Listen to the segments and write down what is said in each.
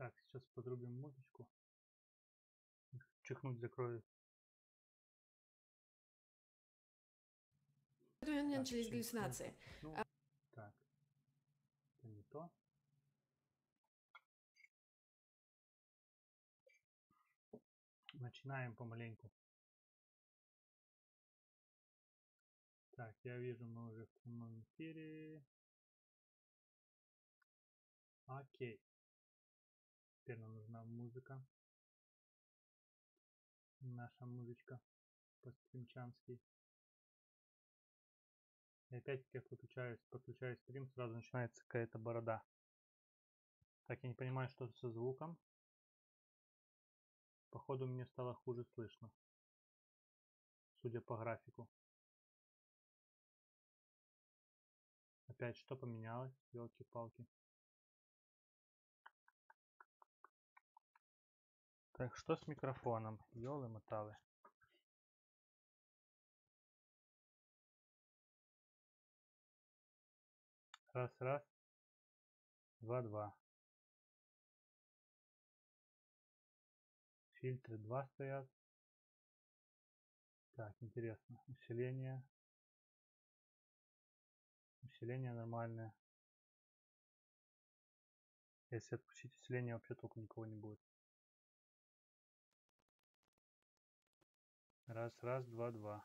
Так, сейчас подрубим музычку. Чихнуть закрою. У меня Так, начались щас, галлюцинации. Ну, так. Это не то. Начинаем помаленьку. Так, я вижу, мы уже в прямом эфире. Окей. Теперь нужна музыка. Наша музычка по-стримчански. И опять, как подключаюсь, подключаюсь стрим, сразу начинается какая-то борода. Так, я не понимаю, что со звуком. Походу мне стало хуже слышно. Судя по графику. Опять что поменялось? Елки-палки. Так, что с микрофоном? Ёлы-моталы. Раз, раз. Два, два. Фильтры два стоят. Так, интересно. Усиление. Усиление нормальное. Если отключить усиление, вообще только никого не будет. Раз, раз, два, два.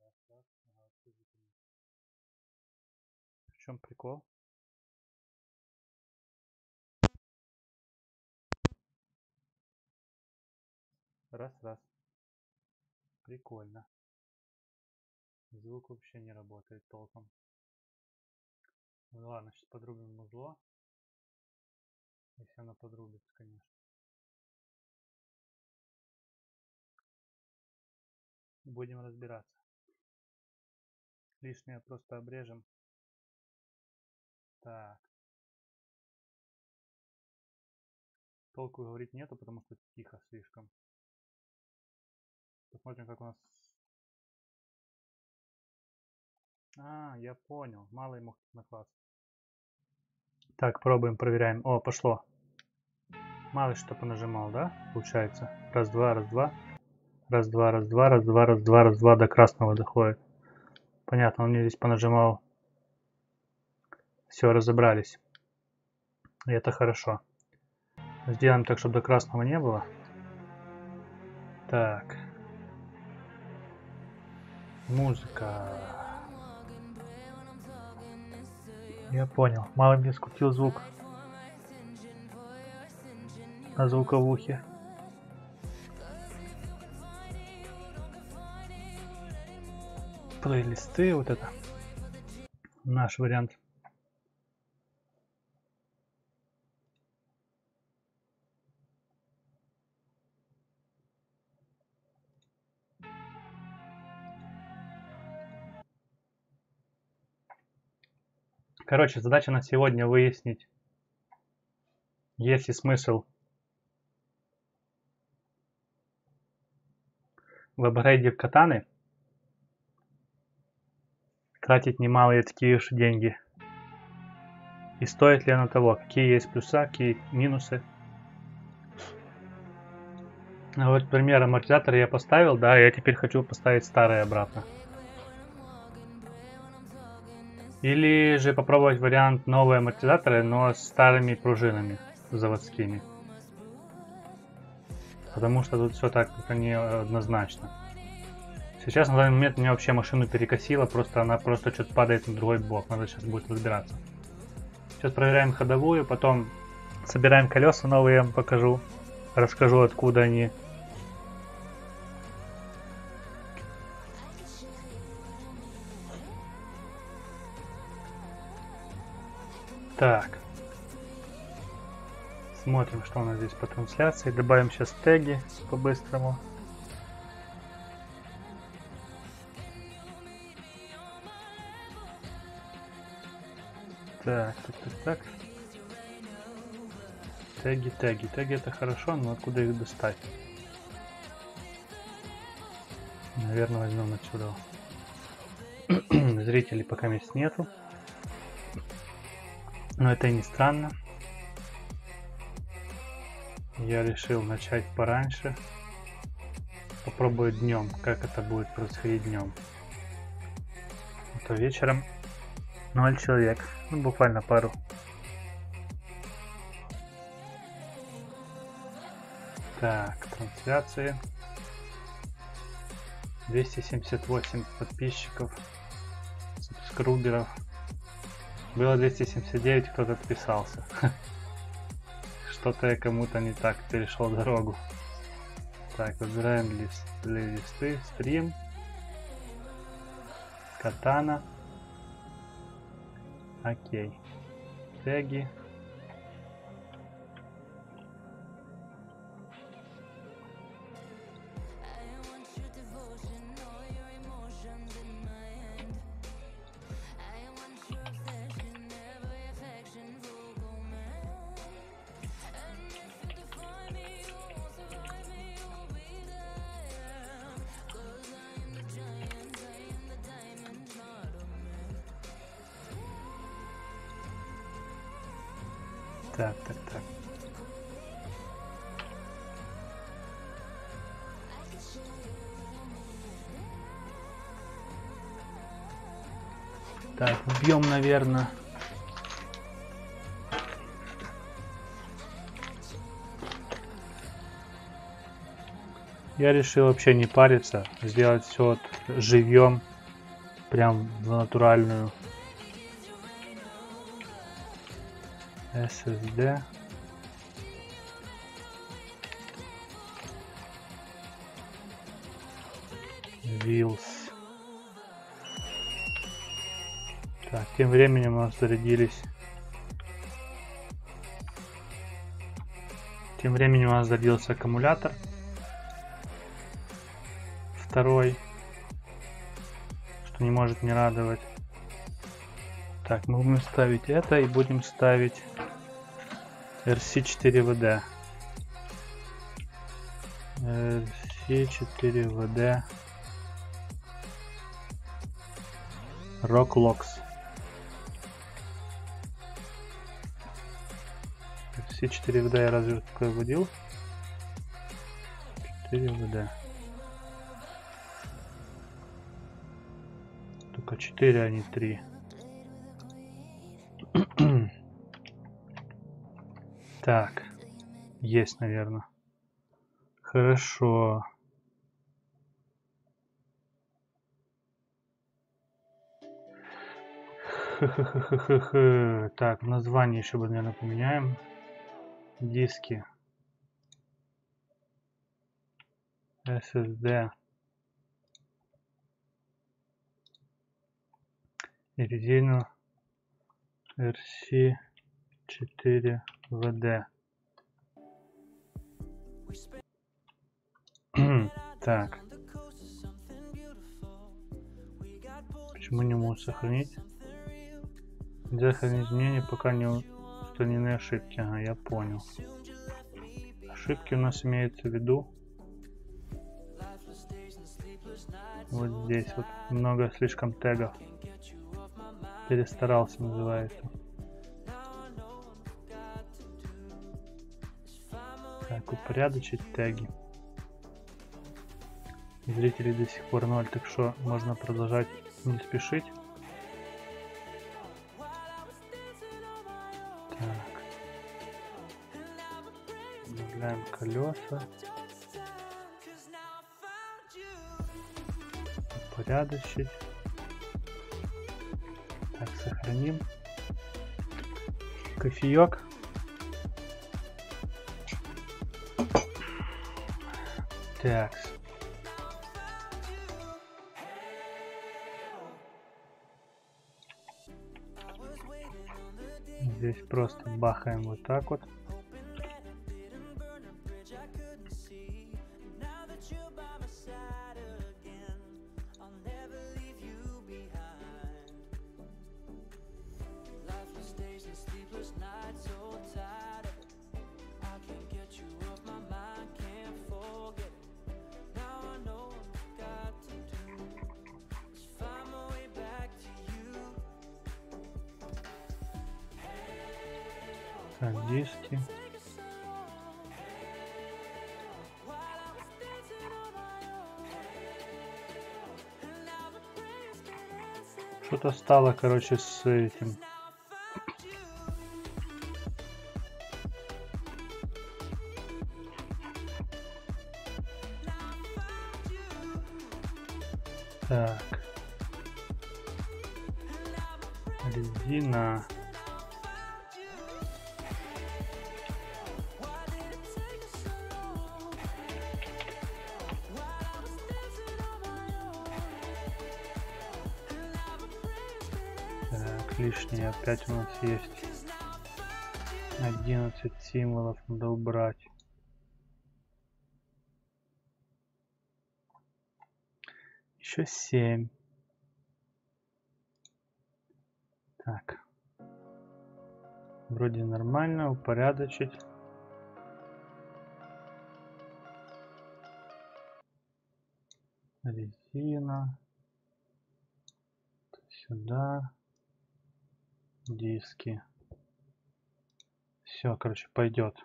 Раз, раз. Ага. В чем прикол? Раз, раз. Прикольно. Звук вообще не работает толком. Ну ладно, сейчас подрубим музло. Если оно подрубится, конечно. Будем разбираться. Лишнее просто обрежем. Так. Толку говорить нету, потому что тихо слишком. Посмотрим, как у нас... А, я понял. Мало ему на класс. Так, пробуем, проверяем. О, пошло. Мало что понажимал, да? Получается. Раз, два, раз, два. Раз, два, раз, два, раз, два, раз, два, раз, два до красного доходит. Понятно, он мне здесь понажимал. Все, разобрались. И это хорошо. Сделаем так, чтобы до красного не было. Так. Музыка. Я понял. Мало мне скрутил звук. На звуковухе. Плейлисты, вот это. Наш вариант. Короче, задача на сегодня выяснить, есть ли смысл в апгрейде катаны тратить немалые такие же деньги. И стоит ли оно того, какие есть плюса, какие минусы. Ну вот пример амортизатора я поставил, да, я теперь хочу поставить старые обратно. Или же попробовать вариант новые амортизаторы, но с старыми пружинами заводскими. Потому что тут все так это неоднозначно. Сейчас на данный момент меня вообще машину перекосило, просто она просто что-то падает на другой бок. Надо сейчас будет разбираться. Сейчас проверяем ходовую, потом собираем колеса новые, я вам покажу. Расскажу, откуда они. Так. Смотрим, что у нас здесь по трансляции. Добавим сейчас теги по-быстрому. Так, так, так, так. Теги, теги. Теги это хорошо, но откуда их достать? Наверное, возьмем отсюда. Зрителей пока мест нету. Но это и не странно. Я решил начать пораньше. Попробую днем, как это будет происходить днем. А то вечером ноль человек. Ну, буквально пару. Так, трансляции. 278 подписчиков, сабскруберов. Было 279, кто-то отписался. Что-то я кому-то не так перешел дорогу. Так, выбираем лист, плейлисты, стрим, катана. Окей. Теги. Наверное. Я решил вообще не париться, сделать все вот живьем, прям в натуральную SSD. Тем временем у нас зарядились. Тем временем у нас зарядился аккумулятор. Второй. Что не может не радовать. Так, мы будем ставить это и будем ставить RC4VD. RC4VD. Rocklocks. RC4VD я разве такой вводил? 4VD. Только 4, а не 3. Так, есть, наверное. Хорошо. Х-х-х-х-х. Так, название еще, наверное, поменяем. Диски. SSD. И резину RC4VD. так. Почему не могу сохранить? Нельзя хранить изменения, пока не устранены ошибки. Ага, я понял. Ошибки у нас имеются в виду. Вот здесь вот много слишком тегов. Перестарался называется. Так, упорядочить теги. Зрителей до сих пор ноль, так что можно продолжать не спешить. Колеса. Упорядочить. Так, сохраним. Кофеек. Так. Здесь просто бахаем вот так вот. Стало, короче, с этим. Есть. 11 символов надо убрать. Еще 7. Так. Вроде нормально, упорядочить. Резина. Сюда. Диски. Все, короче, пойдет.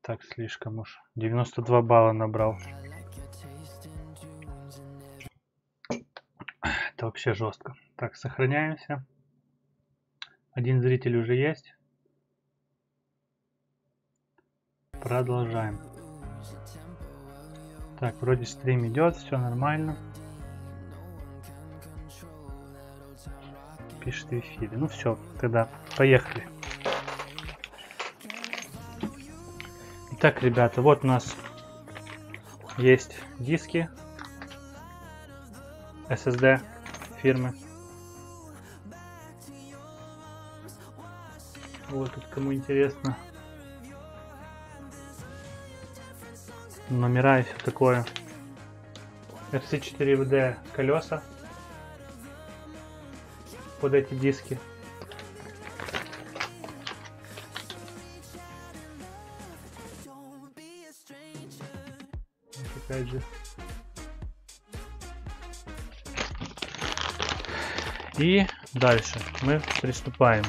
Так, слишком уж. 92 балла набрал. Это вообще жестко. Так, сохраняемся. Один зритель уже есть. Продолжаем. Так, вроде стрим идет, все нормально. Пишет в эфире. Ну все, тогда поехали. Итак, ребята, вот у нас есть диски SSD фирмы. Вот тут кому интересно. Номера и все такое. RC4VD колеса под эти диски. Опять же. И дальше мы приступаем.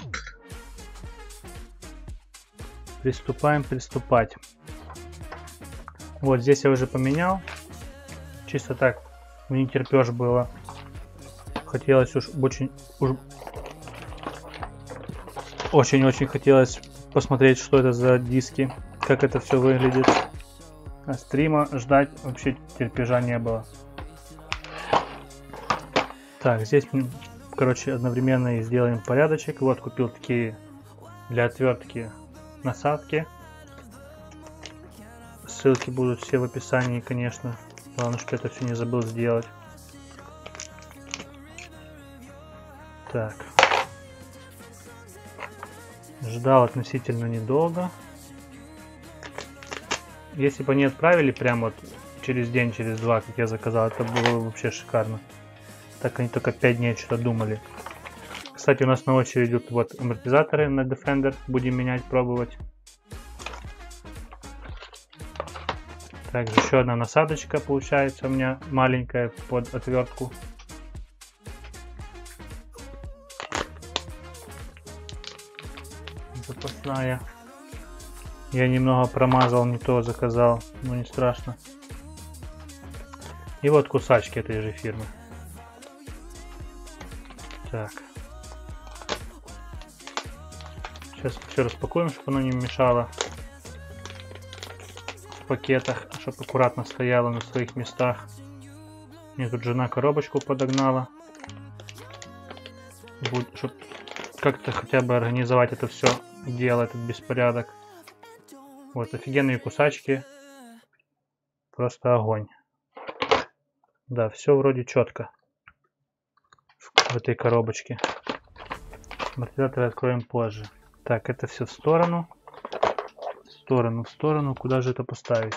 Приступаем приступать. Вот здесь я уже поменял. Чисто так не терпеж было. Хотелось уж очень очень-очень хотелось посмотреть, что это за диски, как это все выглядит. А стрима ждать вообще терпежа не было. Так, здесь короче, одновременно и сделаем порядочек. Вот, купил такие для отвертки насадки. Ссылки будут все в описании, конечно. Главное, что это все не забыл сделать. Так. Ждал относительно недолго. Если бы они отправили прямо вот через день, через два, как я заказал, это было бы вообще шикарно. Так они только 5 дней что-то думали. Кстати, у нас на очереди идут вот амортизаторы на Defender. Будем менять, пробовать. Также еще одна насадочка получается у меня маленькая под отвертку. Запасная. Я немного промазал, не то заказал, но не страшно. И вот кусачки этой же фирмы. Так. Сейчас все распакуем, чтобы оно не мешало в пакетах, чтобы аккуратно стояло на своих местах. Мне тут жена коробочку подогнала. Чтобы как-то хотя бы организовать это все дело, этот беспорядок. Вот, офигенные кусачки. Просто огонь. Да, все вроде четко в этой коробочке. Амортизаторы откроем позже. Так, это все в сторону. В сторону, в сторону. Куда же это поставить?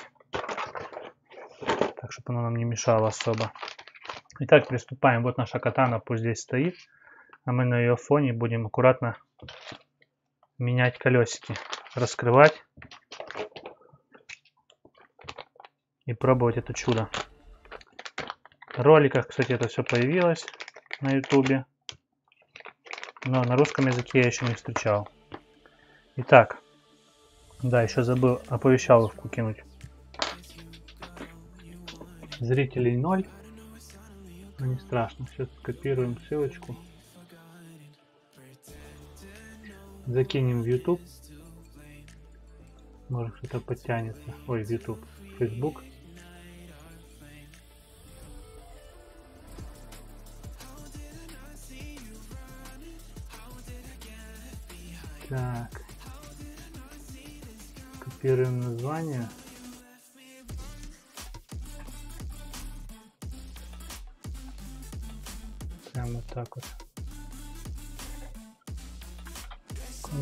Так, чтобы оно нам не мешало особо. Итак, приступаем. Вот наша катана пусть здесь стоит. А мы на ее фоне будем аккуратно менять колесики. Раскрывать. И пробовать это чудо. В роликах, кстати, это все появилось на ютубе. Но на русском языке я еще не встречал. Итак, да, еще забыл оповещаловку кинуть. Зрителей 0. Но не страшно. Сейчас копируем ссылочку. Закинем в YouTube. Может кто-то подтянется. Ой, в YouTube. Facebook. Так. Копируем название. Прямо вот так вот.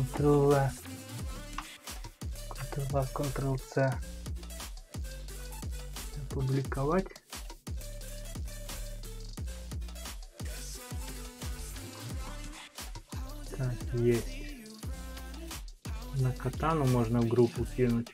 Ctrl-V. Ctrl-V, Ctrl-C. Опубликовать. Так, есть. На катану можно в группу кинуть.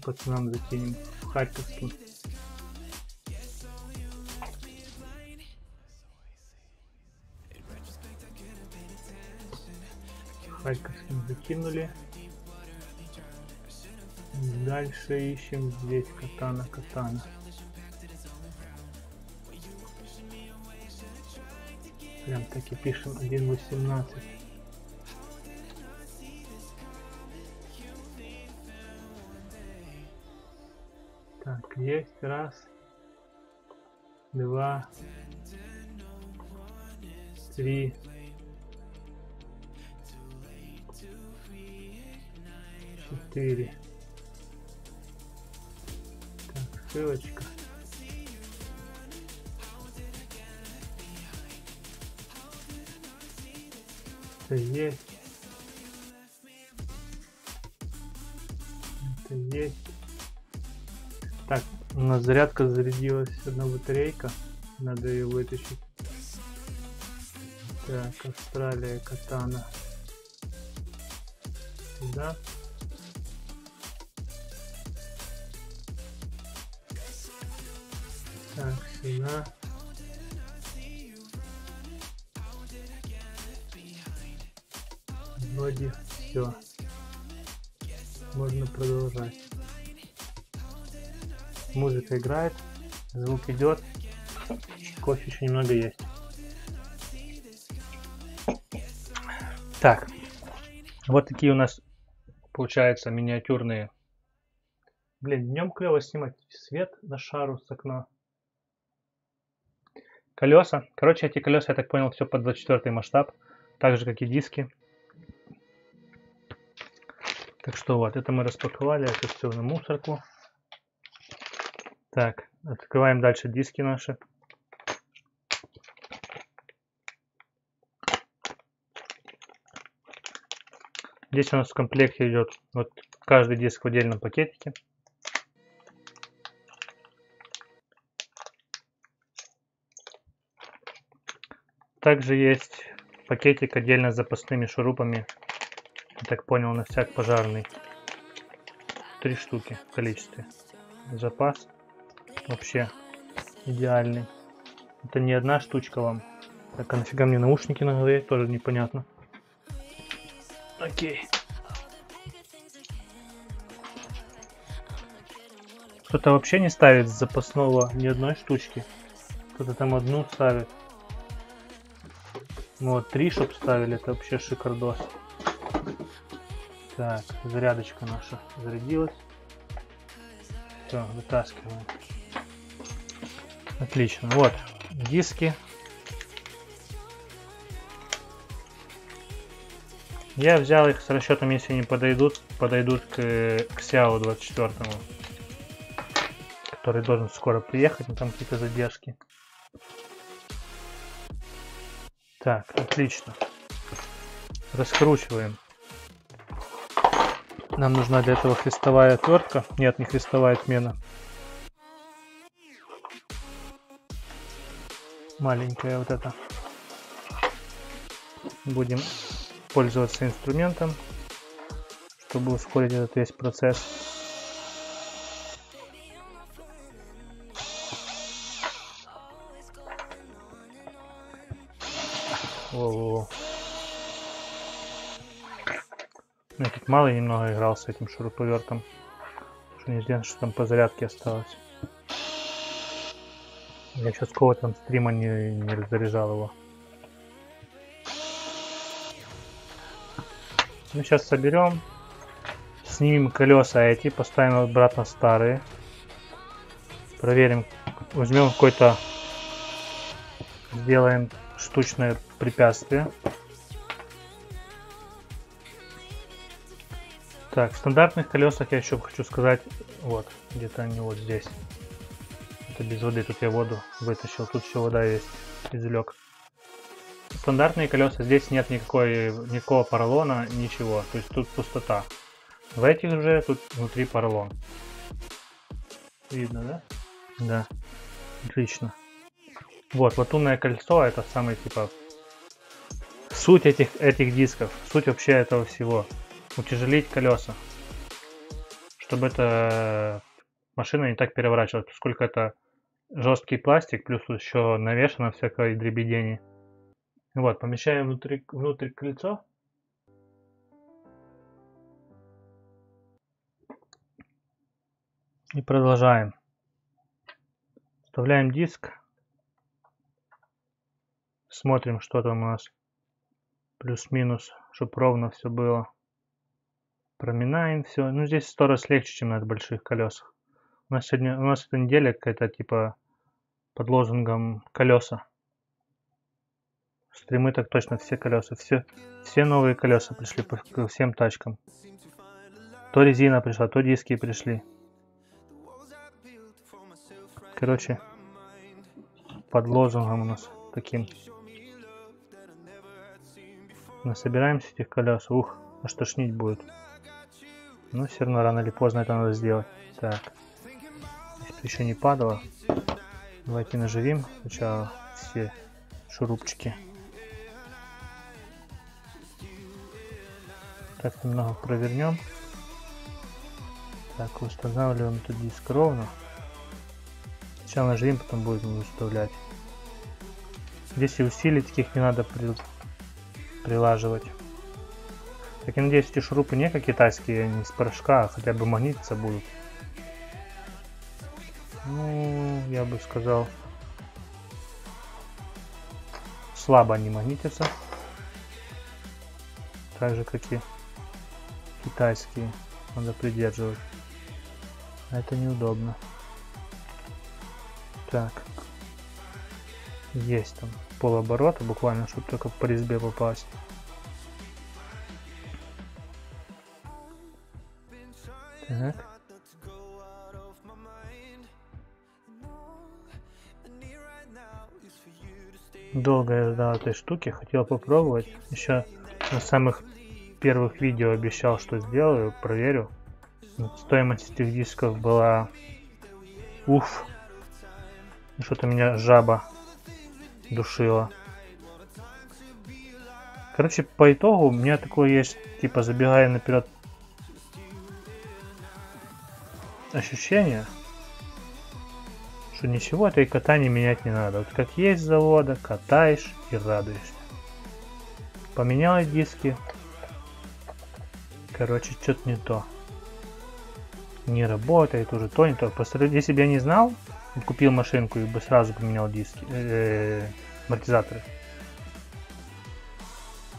Пацанам закинем в Харьковский. Харьковским закинули. Дальше ищем здесь катана, катана. Прям так и пишем 1.18. есть раз, два, три, четыре. Так, ссылочка. Это есть. У нас зарядка зарядилась, одна батарейка. Надо ее вытащить. Так, Австралия, катана. Сюда. Так, сюда. Вроде все. Можно продолжать. Музыка играет, звук идет, кофе еще немного есть. Так, вот такие у нас получаются миниатюрные. Блин, днем клево снимать свет на шару с окна. Колеса. Короче, эти колеса, я так понял, все под 24 масштаб. Так же, как и диски. Так что вот, это мы распаковали, это все на мусорку. Так, открываем дальше диски наши. Здесь у нас в комплекте идет вот каждый диск в отдельном пакетике. Также есть пакетик отдельно с запасными шурупами. Я так понял, на всяк пожарный. Три штуки в количестве. Запас вообще идеальный. Это не одна штучка вам. Так, а нафига мне наушники на голове, тоже непонятно. Окей. Кто-то вообще не ставит запасного ни одной штучки. Кто-то там одну ставит. Ну вот, три, чтоб ставили, это вообще шикардос. Так, зарядочка наша зарядилась. Все, вытаскиваем. Отлично. Вот, диски. Я взял их с расчетом, если не подойдут, подойдут к, к Xiao 24, который должен скоро приехать, но там какие-то задержки. Так, отлично. Раскручиваем. Нам нужна для этого христовая отвертка. Нет, не христовая отмена. Маленькая вот эта. Будем пользоваться инструментом, чтобы ускорить этот весь процесс. О -о -о. Я тут мало немного играл с этим шуруповертом. Что неизвестно, что там по зарядке осталось. Я сейчас кого там стрима не, не заряжал его. Ну, сейчас соберем. Снимем колеса эти, поставим обратно старые. Проверим. Возьмем какой-то... Сделаем штучное препятствие. Так, в стандартных колесах я еще хочу сказать, вот, где-то они вот здесь. Это без воды, тут я воду вытащил, тут еще вода есть, извлек. Стандартные колеса, здесь нет никакой, никакого поролона, ничего, то есть тут пустота. В этих же тут внутри поролон. Видно, да? Да. Отлично. Вот, латунное кольцо, это самый типа суть этих, этих дисков, суть вообще этого всего утяжелить колеса, чтобы эта машина не так переворачивалась, поскольку это жесткий пластик, плюс еще навешано всякое дребедение. Вот, помещаем внутри, внутрь колесо. И продолжаем. Вставляем диск. Смотрим, что там у нас. Плюс-минус, чтобы ровно все было. Проминаем все. Ну, здесь сто раз легче, чем на больших колесах. У нас сегодня, у нас эта неделя какая-то типа под лозунгом колеса. Стримы так точно все колеса. Все, все новые колеса пришли по, по всем тачкам. То резина пришла, то диски пришли. Короче, под лозунгом у нас таким. Насобираемся этих колес. Ух, аж тошнить будет. Но все равно рано или поздно это надо сделать. Так. Еще не падало. Давайте наживим сначала все шурупчики. Так, немного провернем. Так, устанавливаем этот диск ровно. Сначала нажмем, потом будем выставлять. Здесь и усилить таких не надо при... прилаживать. Так я надеюсь, эти шурупы не как китайские, не с порошка, а хотя бы магнититься будут. Ну, я бы сказал, слабо они магнитятся. Так же, как и китайские. Надо придерживать. А это неудобно. Так. Есть там полоборота, буквально, чтобы только по резьбе попасть. Долго я ждал этой штуки, хотел попробовать. Еще на самых первых видео обещал, что сделаю, проверю. Стоимость этих дисков была... Уф. Что-то меня жаба душила. Короче, по итогу у меня такое есть, типа, забегая наперед ощущение, что ничего этой катания менять не надо. Вот как есть с завода, катаешь и радуешься. Поменял диски. Короче, что-то не то. Не работает уже то, не то. Просто если бы я не знал, купил машинку и бы сразу поменял диски, э, амортизаторы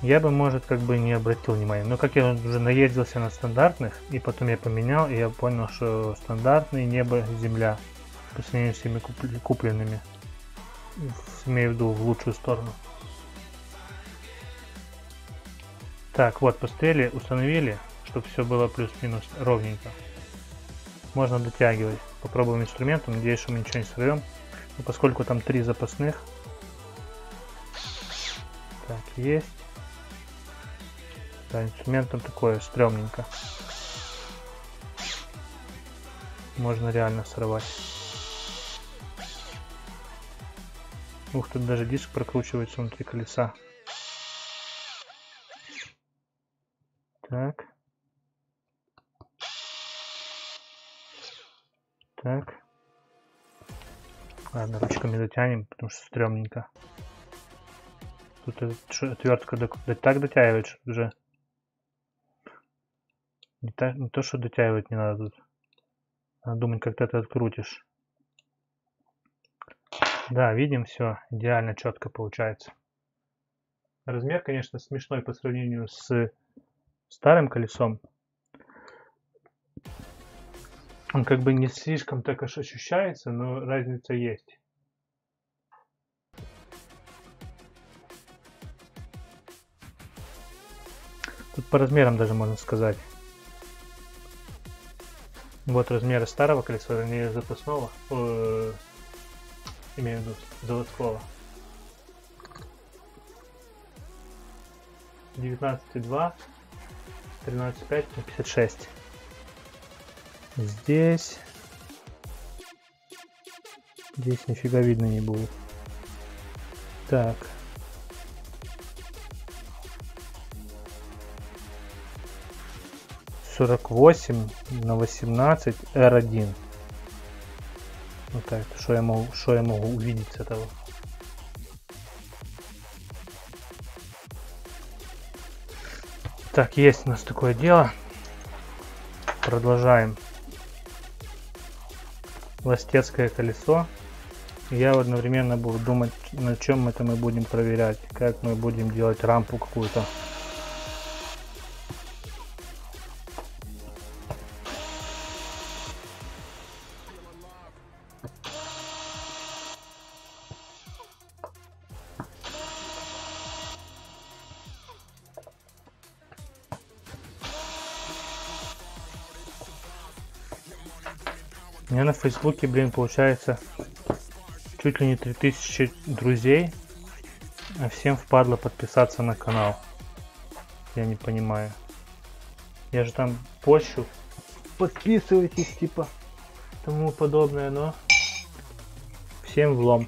я бы, может, как бы не обратил внимания. Но как я уже наездился на стандартных, и потом я поменял, и я понял, что стандартные небо, земля по сравнению с всеми купленными. Имею в виду в лучшую сторону. Так, вот, пострели, установили, чтобы все было плюс-минус ровненько. Можно дотягивать. Попробуем инструментом, надеюсь, что мы ничего не сорвем. Но поскольку там три запасных. Так, есть. Да, инструментом такое стрёмненько. Можно реально сорвать. Ух, тут даже диск прокручивается внутри колеса. Так. Так. Ладно, ручками дотянем, потому что стрёмненько. Тут отвертка так дотягивает, что уже Не, та- не то, что дотягивать не надо тут. Надо думать, как ты это открутишь. Да, видим, все идеально, четко получается. Размер, конечно, смешной по сравнению с старым колесом. Он как бы не слишком так аж ощущается, но разница есть. Тут по размерам даже можно сказать. Вот размеры старого колеса, вернее запасного, э, имею в виду заводского. 19,2, 13,5 на 56. Здесь... Здесь нифига видно не будет. Так. Сорок восемь на восемнадцать R1. Вот так, что я могу, что я могу увидеть с этого? Так, есть у нас такое дело. Продолжаем. Ластецкое колесо. Я одновременно буду думать, на чем это мы будем проверять. Как мы будем делать рампу какую-то. На фейсбуке, блин, получается чуть ли не 3000 друзей, а всем впадло подписаться на канал. Я не понимаю. Я же там пощу. Подписывайтесь, типа, тому подобное, но всем влом.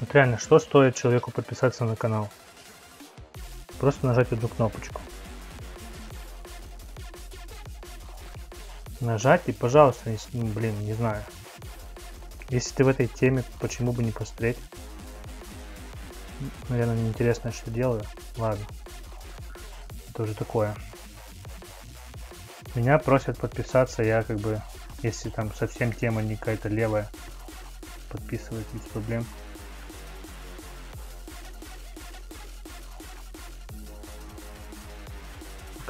Вот реально, что стоит человеку подписаться на канал? Просто нажать одну кнопочку. Нажать и, пожалуйста, не, ну, блин, не знаю. Если ты в этой теме, почему бы не посмотреть? Наверное, неинтересно, что делаю. Ладно. Это уже такое. Меня просят подписаться, я как бы, если там совсем тема не какая-то левая, подписываюсь без проблем.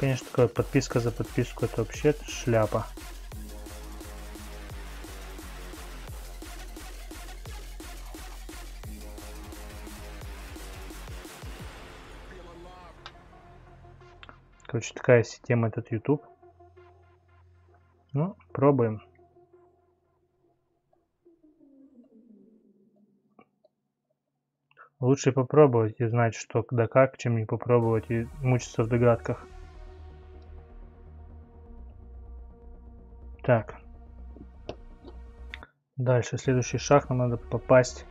Конечно, такая подписка за подписку это вообще шляпа. Короче, такая система этот YouTube. Ну, пробуем. Лучше попробовать и знать, что да как, чем не попробовать и мучиться в догадках. Так. Дальше, следующий шаг, нам надо попасть,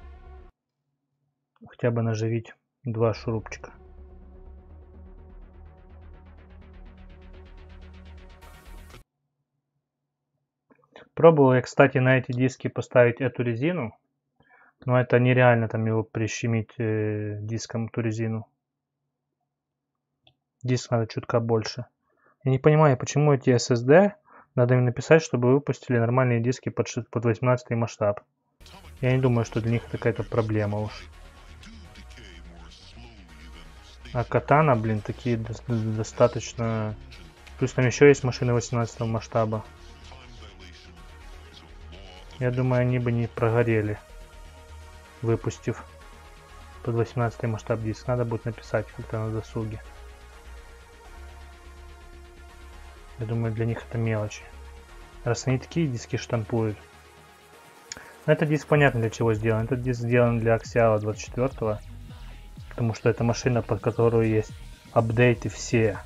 хотя бы наживить два шурупчика. Пробовал я, кстати, на эти диски поставить эту резину, но это нереально там его прищемить э, диском, эту резину. Диск надо чутка больше. Я не понимаю, почему эти SSD надо им написать, чтобы выпустили нормальные диски под, под 18 масштаб. Я не думаю, что для них какая-то проблема уж. А катана, блин, такие достаточно... Плюс там еще есть машины 18 масштаба. Я думаю, они бы не прогорели, выпустив под 18 масштаб диск. Надо будет написать как-то на досуге. Я думаю, для них это мелочи. Раз они такие диски штампуют. Но этот диск понятно для чего сделан. Этот диск сделан для Axial 24. Потому что это машина, под которую есть апдейты все.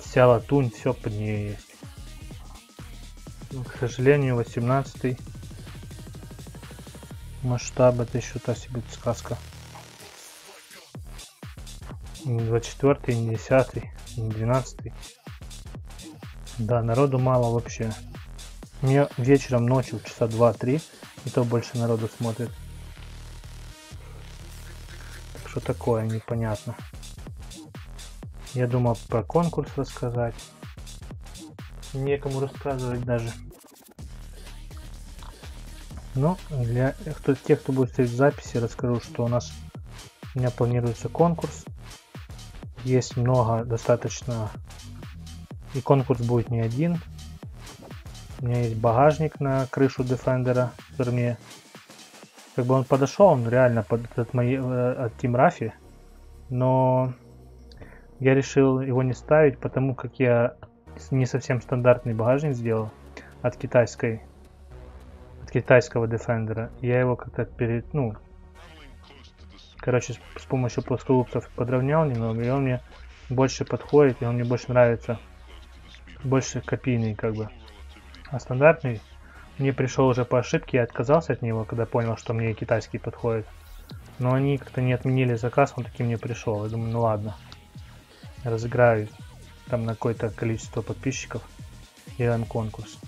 Вся латунь, все под нее есть. Но, к сожалению, 18 масштаб это еще та себе сказка. Не 24, не 10, не 12. Да, народу мало вообще. Мне вечером, ночью, часа 2-3, и то больше народу смотрит. что такое, непонятно. Я думал про конкурс рассказать. Некому рассказывать даже. Но для кто, тех, кто будет смотреть записи, расскажу, что у нас у меня планируется конкурс. Есть много, достаточно. И конкурс будет не один. У меня есть багажник на крышу Defender, который мне как бы он подошел, он реально под от, моей, э, от Team Рафи, но я решил его не ставить, потому как я не совсем стандартный багажник сделал от китайской от китайского Defender. Я его как-то перед, ну, короче, с, с помощью плоскогубцев подровнял немного, и он мне больше подходит, и он мне больше нравится, больше копийный как бы. А стандартный мне пришел уже по ошибке, я отказался от него, когда понял, что мне китайский подходит. Но они как-то не отменили заказ, он таки мне пришел. Я думаю, ну ладно. Разыграю там на какое-то количество подписчиков. Делаем конкурс.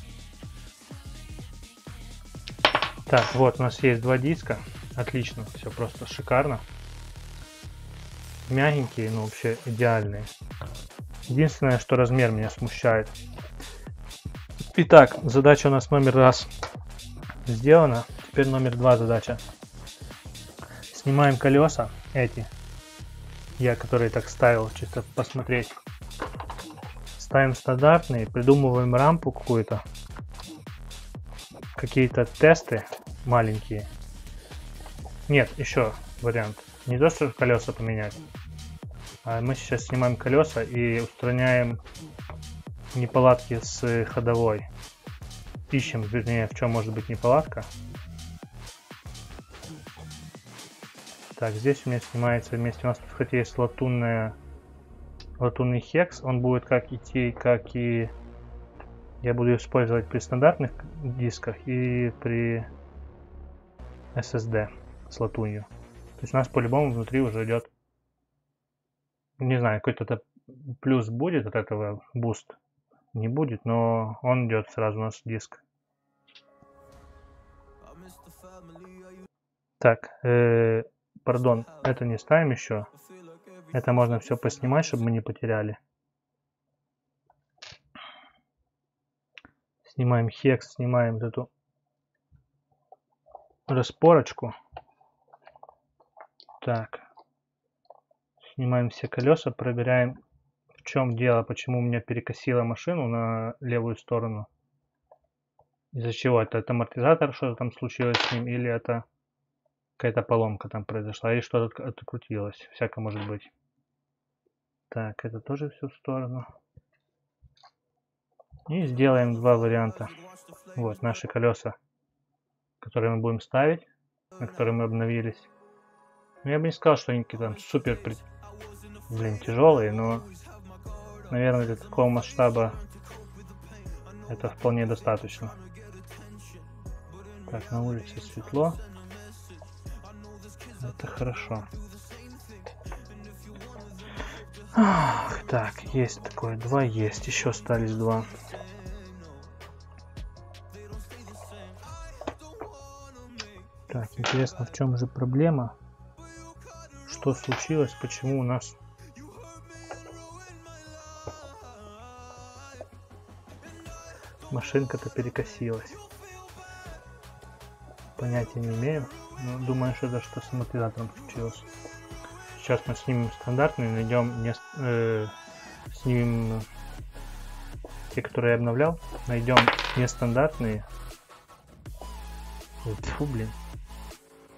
Так, вот у нас есть два диска. Отлично, все просто шикарно. Мягенькие, ну вообще идеальные. Единственное, что размер меня смущает. Итак, задача у нас номер раз сделана. Теперь номер два задача. Снимаем колеса эти. Я которые так ставил, чисто посмотреть. Ставим стандартные, придумываем рампу какую-то. Какие-то тесты маленькие. Нет, еще вариант. Не то, что колеса поменять. А мы сейчас снимаем колеса и устраняем неполадки с ходовой. Ищем, вернее, в чем может быть неполадка. Так, здесь у меня снимается вместе. У нас тут хоть есть латунная, латунный hex. Он будет как идти, как и я буду использовать при стандартных дисках и при SSD с латунью. То есть у нас по-любому внутри уже идет, не знаю, какой-то плюс будет от этого буст не будет, но он идет сразу у нас диск. Так, э, пардон, это не ставим еще. Это можно все поснимать, чтобы мы не потеряли. Снимаем хекс, снимаем эту распорочку. Так. Снимаем все колеса, проверяем чем дело, почему у меня перекосило машину на левую сторону. Из-за чего это? Это амортизатор, что-то там случилось с ним, или это какая-то поломка там произошла, или что-то открутилось. Всякое может быть. Так, это тоже все в сторону. И сделаем два варианта. Вот наши колеса, которые мы будем ставить, на которые мы обновились. Ну, я бы не сказал, что они там супер, блин, тяжелые, но наверное, для такого масштаба это вполне достаточно. Так, на улице светло. Это хорошо. Ах, так, есть такое. Два есть. Еще остались два. Так, интересно, в чем же проблема? Что случилось? Почему у нас машинка-то перекосилась. Понятия не имею, но думаю, что это что с амортизатором случилось. Сейчас мы снимем стандартный, найдем не, э, снимем те, которые я обновлял, найдем нестандартные. Фу, блин.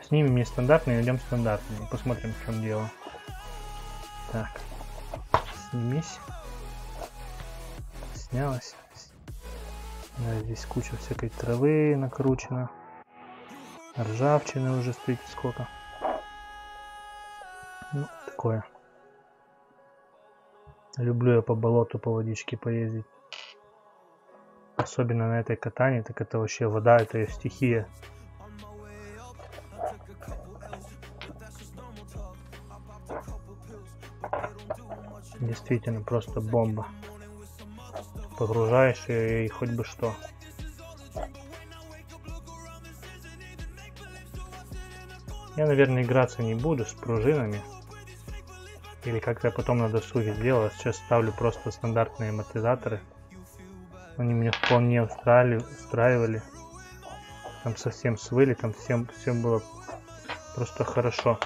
Снимем нестандартные, найдем стандартные. Посмотрим, в чем дело. Так. Снимись. Снялась. Да, здесь куча всякой травы накручена. Ржавчины уже стоит сколько. Ну, такое. Люблю я по болоту, по водичке поездить. Особенно на этой катании, так это вообще вода, это ее стихия. Действительно, просто бомба погружаешь и, хоть бы что. Я, наверное, играться не буду с пружинами. Или как-то потом на досуге сделал. А сейчас ставлю просто стандартные амортизаторы. Они меня вполне устраивали. устраивали. Там совсем с вылетом, всем, всем было просто хорошо.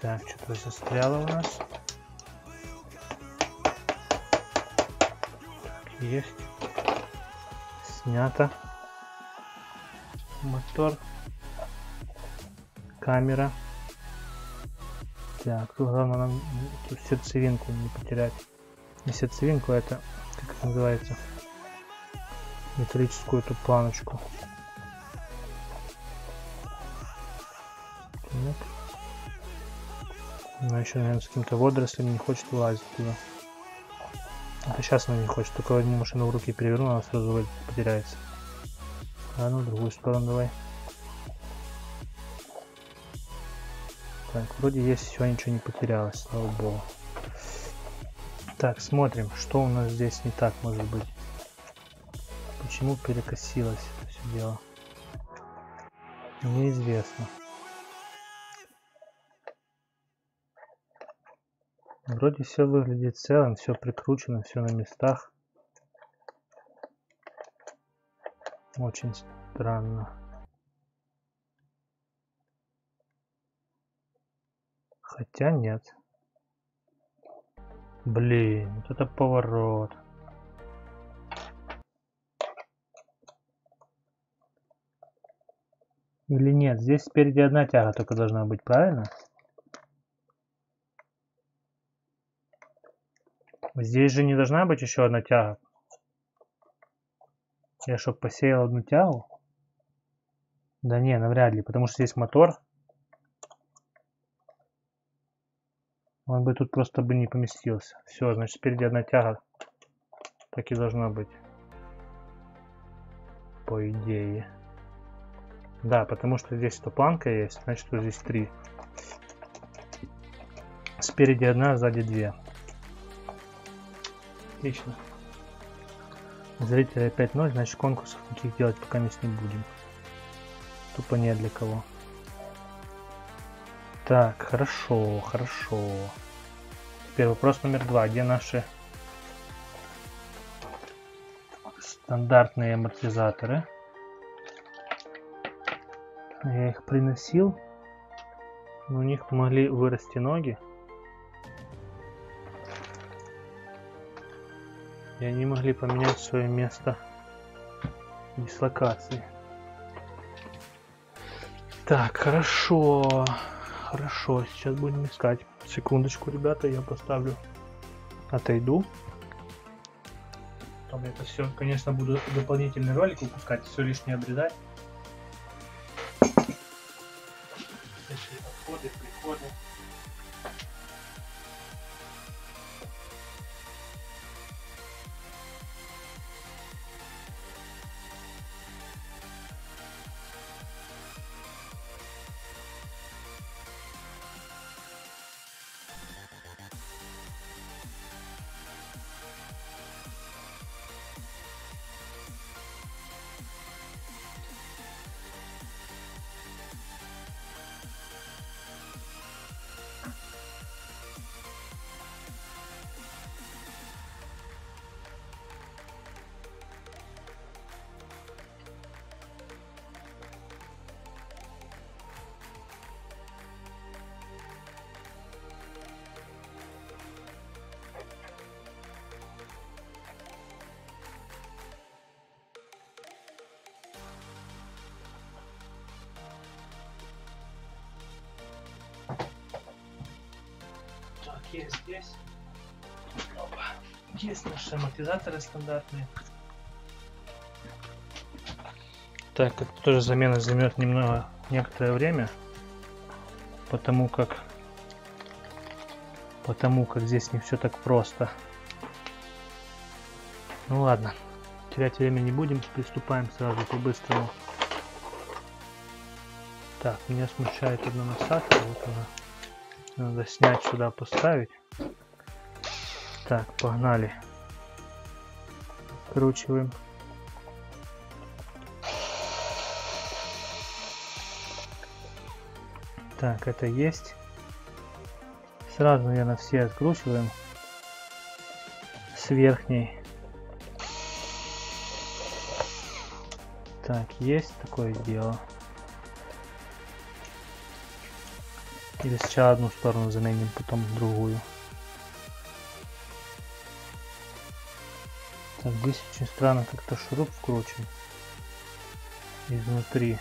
Так, что-то застряло у нас. Есть. Снято. Мотор. Камера. Так, тут главное нам тут сердцевинку не потерять. Не сердцевинку, а это, как это называется, металлическую эту планочку. Так. Она еще, наверное, с каким-то водорослями не хочет вылазить туда. Это сейчас она не хочет, только возьму машину в руки переверну, она сразу потеряется. А ну, в другую сторону давай. Так, вроде есть все, ничего не потерялось, слава богу. Так, смотрим, что у нас здесь не так может быть. Почему перекосилось это все дело? Неизвестно. Вроде все выглядит целым, все прикручено, все на местах. Очень странно. Хотя нет. Блин, вот это поворот. Или нет, здесь спереди одна тяга только должна быть, правильно? Здесь же не должна быть еще одна тяга. Я что, посеял одну тягу? Да не, навряд ли, потому что здесь мотор. Он бы тут просто бы не поместился. Все, значит, спереди одна тяга. Так и должно быть. По идее. Да, потому что здесь планка есть, значит, вот здесь три. Спереди одна, сзади две. Отлично. Зрители опять 0, значит конкурсов никаких делать пока не будем. Тупо не для кого. Так, хорошо, хорошо. Теперь вопрос номер два. Где наши стандартные амортизаторы? Я их приносил. У них могли вырасти ноги. И они могли поменять свое место дислокации. Так, хорошо. Хорошо, сейчас будем искать. Секундочку, ребята, я поставлю. Отойду. Потом это все, конечно, буду дополнительный ролик выпускать, все лишнее обрезать. Есть наши амортизаторы стандартные. Так, это тоже замена займет немного некоторое время, потому как потому как здесь не все так просто. Ну ладно, терять время не будем, приступаем сразу по-быстрому. Так, меня смущает одна насадка, вот она. Надо снять сюда, поставить. Так, погнали. Откручиваем. Так, это есть. Сразу, наверное, все откручиваем с верхней. Так, есть такое дело. Или сначала одну сторону заменим, потом другую. Так, здесь очень странно как-то шуруп вкручен. Изнутри.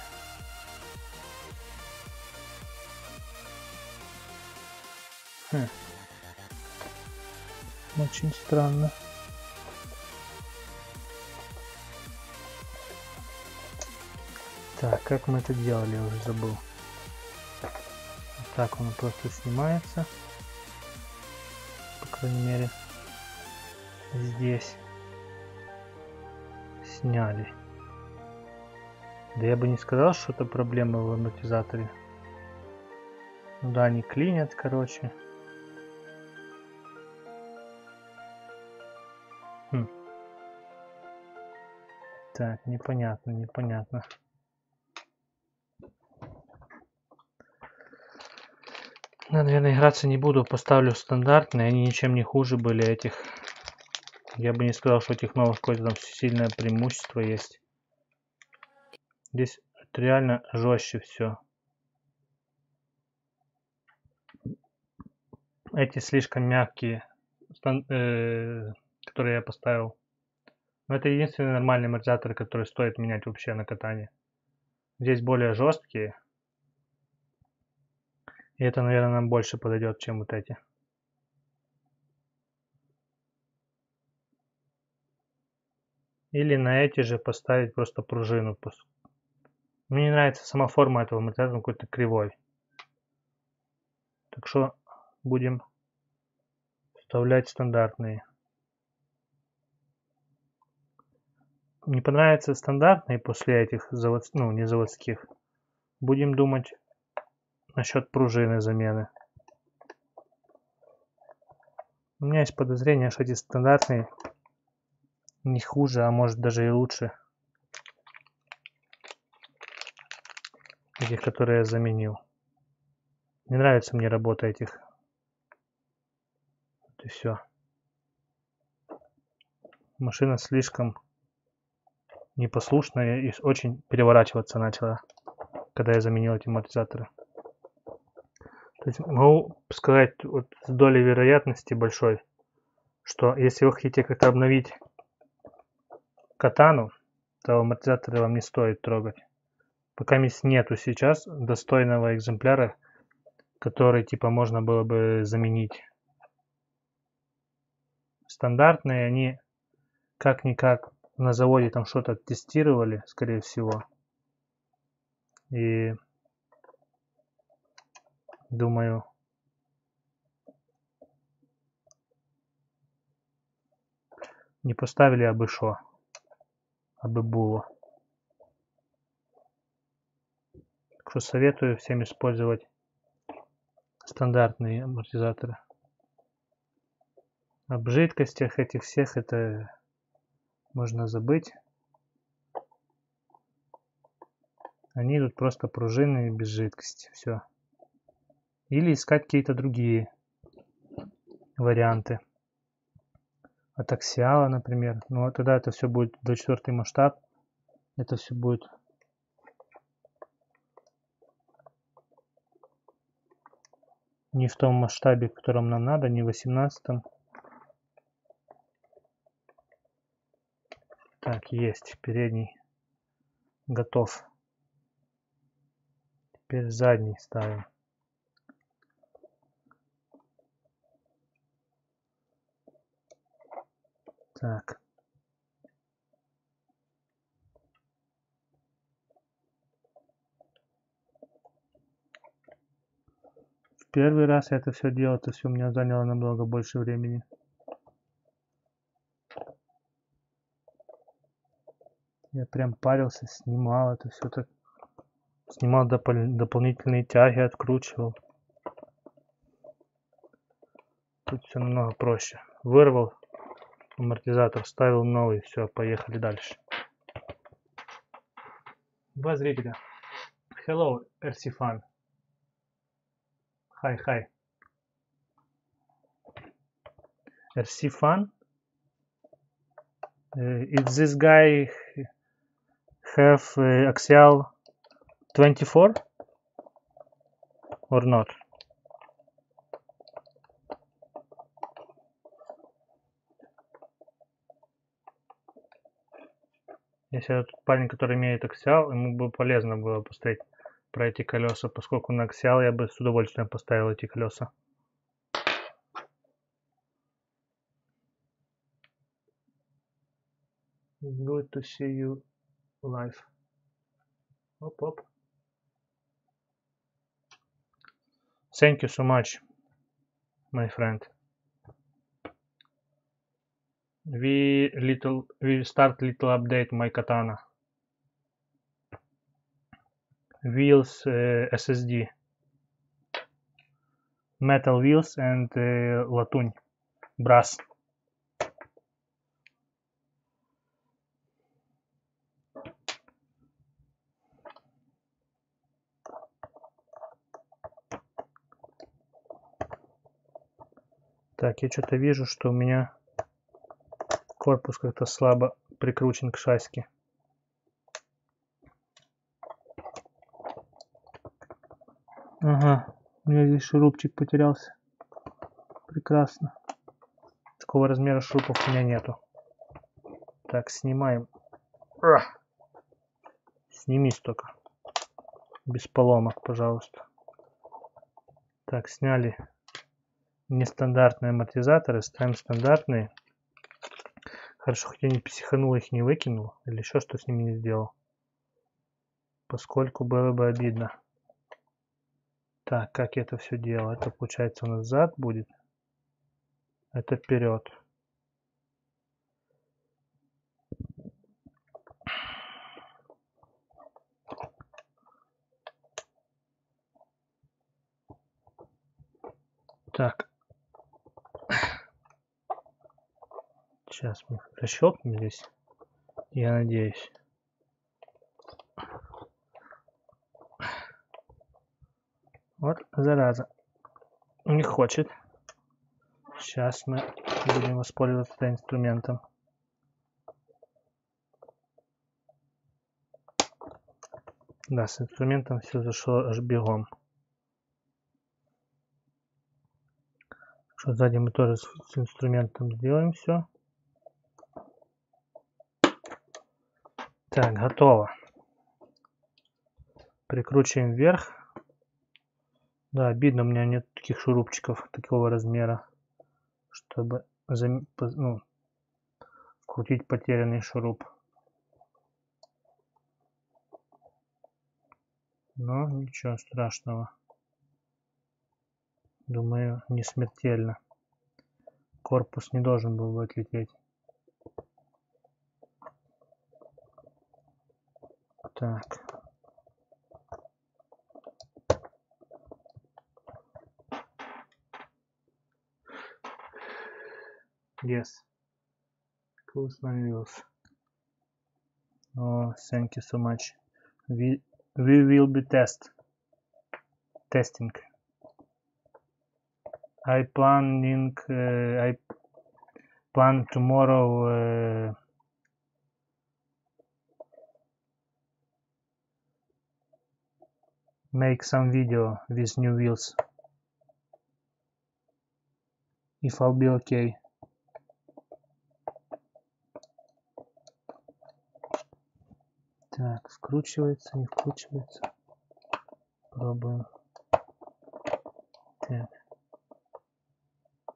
Хм. Очень странно. Так, как мы это делали, я уже забыл. Так, он просто снимается. По крайней мере, здесь сняли. Да я бы не сказал, что это проблема в амортизаторе. Ну да, они клинят, короче. Хм. Так, непонятно, непонятно. Я, наверное, играться не буду, поставлю стандартные, они ничем не хуже были этих. Я бы не сказал, что этих новых какое-то там сильное преимущество есть. Здесь реально жестче все. Эти слишком мягкие, э, которые я поставил. Но это единственный нормальный амортизатор, который стоит менять вообще на катание. Здесь более жесткие. И это, наверное, нам больше подойдет, чем вот эти. Или на эти же поставить просто пружину. Мне не нравится сама форма этого материала, какой-то кривой. Так что будем вставлять стандартные. Не понравится стандартные после этих завод, ну не заводских. Будем думать насчет пружины замены. У меня есть подозрение, что эти стандартные не хуже, а может даже и лучше. Этих, которые я заменил. Не нравится мне работа этих. Вот и все. Машина слишком непослушная и очень переворачиваться начала, когда я заменил эти амортизаторы. То есть могу сказать вот с долей вероятности большой, что если вы хотите как-то обновить катану, то амортизаторы вам не стоит трогать. Пока есть нету сейчас достойного экземпляра, который типа можно было бы заменить. Стандартные они как-никак на заводе там что-то тестировали, скорее всего. И думаю не поставили абы шо абы було так что советую всем использовать стандартные амортизаторы. Об жидкостях этих всех это можно забыть. Они идут просто пружины без жидкости все или искать какие-то другие варианты. От аксиала, например. Но тогда это все будет 24 масштаб. Это все будет не в том масштабе, в котором нам надо, не в 18. Так, есть. Передний готов. Теперь задний ставим. Так. В первый раз я это все делал, это все у меня заняло намного больше времени. Я прям парился, снимал это все так. Снимал допол дополнительные тяги, откручивал. Тут все намного проще. Вырвал, амортизатор ставил новый все поехали дальше два зрителя hello rc fan Hi, hi. RC Fun. Uh, is this guy have uh, Axial 24 or not? Если этот парень, который имеет аксиал, ему бы полезно было поставить про эти колеса, поскольку на аксиал я бы с удовольствием поставил эти колеса. Good to see you live. Оп, оп. Thank you so much, my friend. We little we start little update my katana. Wheels uh, SSD. Metal wheels and uh, latuň. Brass. Так, я что-то вижу, что у меня корпус как-то слабо прикручен к шаске. Ага, у меня здесь шурупчик потерялся. Прекрасно. Такого размера шурупов у меня нету. Так, снимаем. Ах! Снимись только. Без поломок, пожалуйста. Так, сняли нестандартные амортизаторы, ставим стандартные. Хорошо, хоть я не психанул, их не выкинул, или еще что с ними не сделал. Поскольку было бы обидно. Так, как я это все делал? Это получается у нас зад будет. Это вперед. Так, Сейчас мы расщелкнем здесь. Я надеюсь. Вот, зараза. Не хочет. Сейчас мы будем воспользоваться инструментом. Да, с инструментом все зашло аж бегом. Что сзади мы тоже с инструментом сделаем все. Так, готово. Прикручиваем вверх. Да, обидно, у меня нет таких шурупчиков такого размера, чтобы ну, крутить потерянный шуруп. Но ничего страшного. Думаю, не смертельно. Корпус не должен был бы отлететь. Так. Yes. Close my wheels. Oh, thank you so much. We we will be test testing. I planning uh, I plan tomorrow uh, make some video with new wheels. If I'll be okay. Так вкручивается не вкручивается. Пробуем. Так.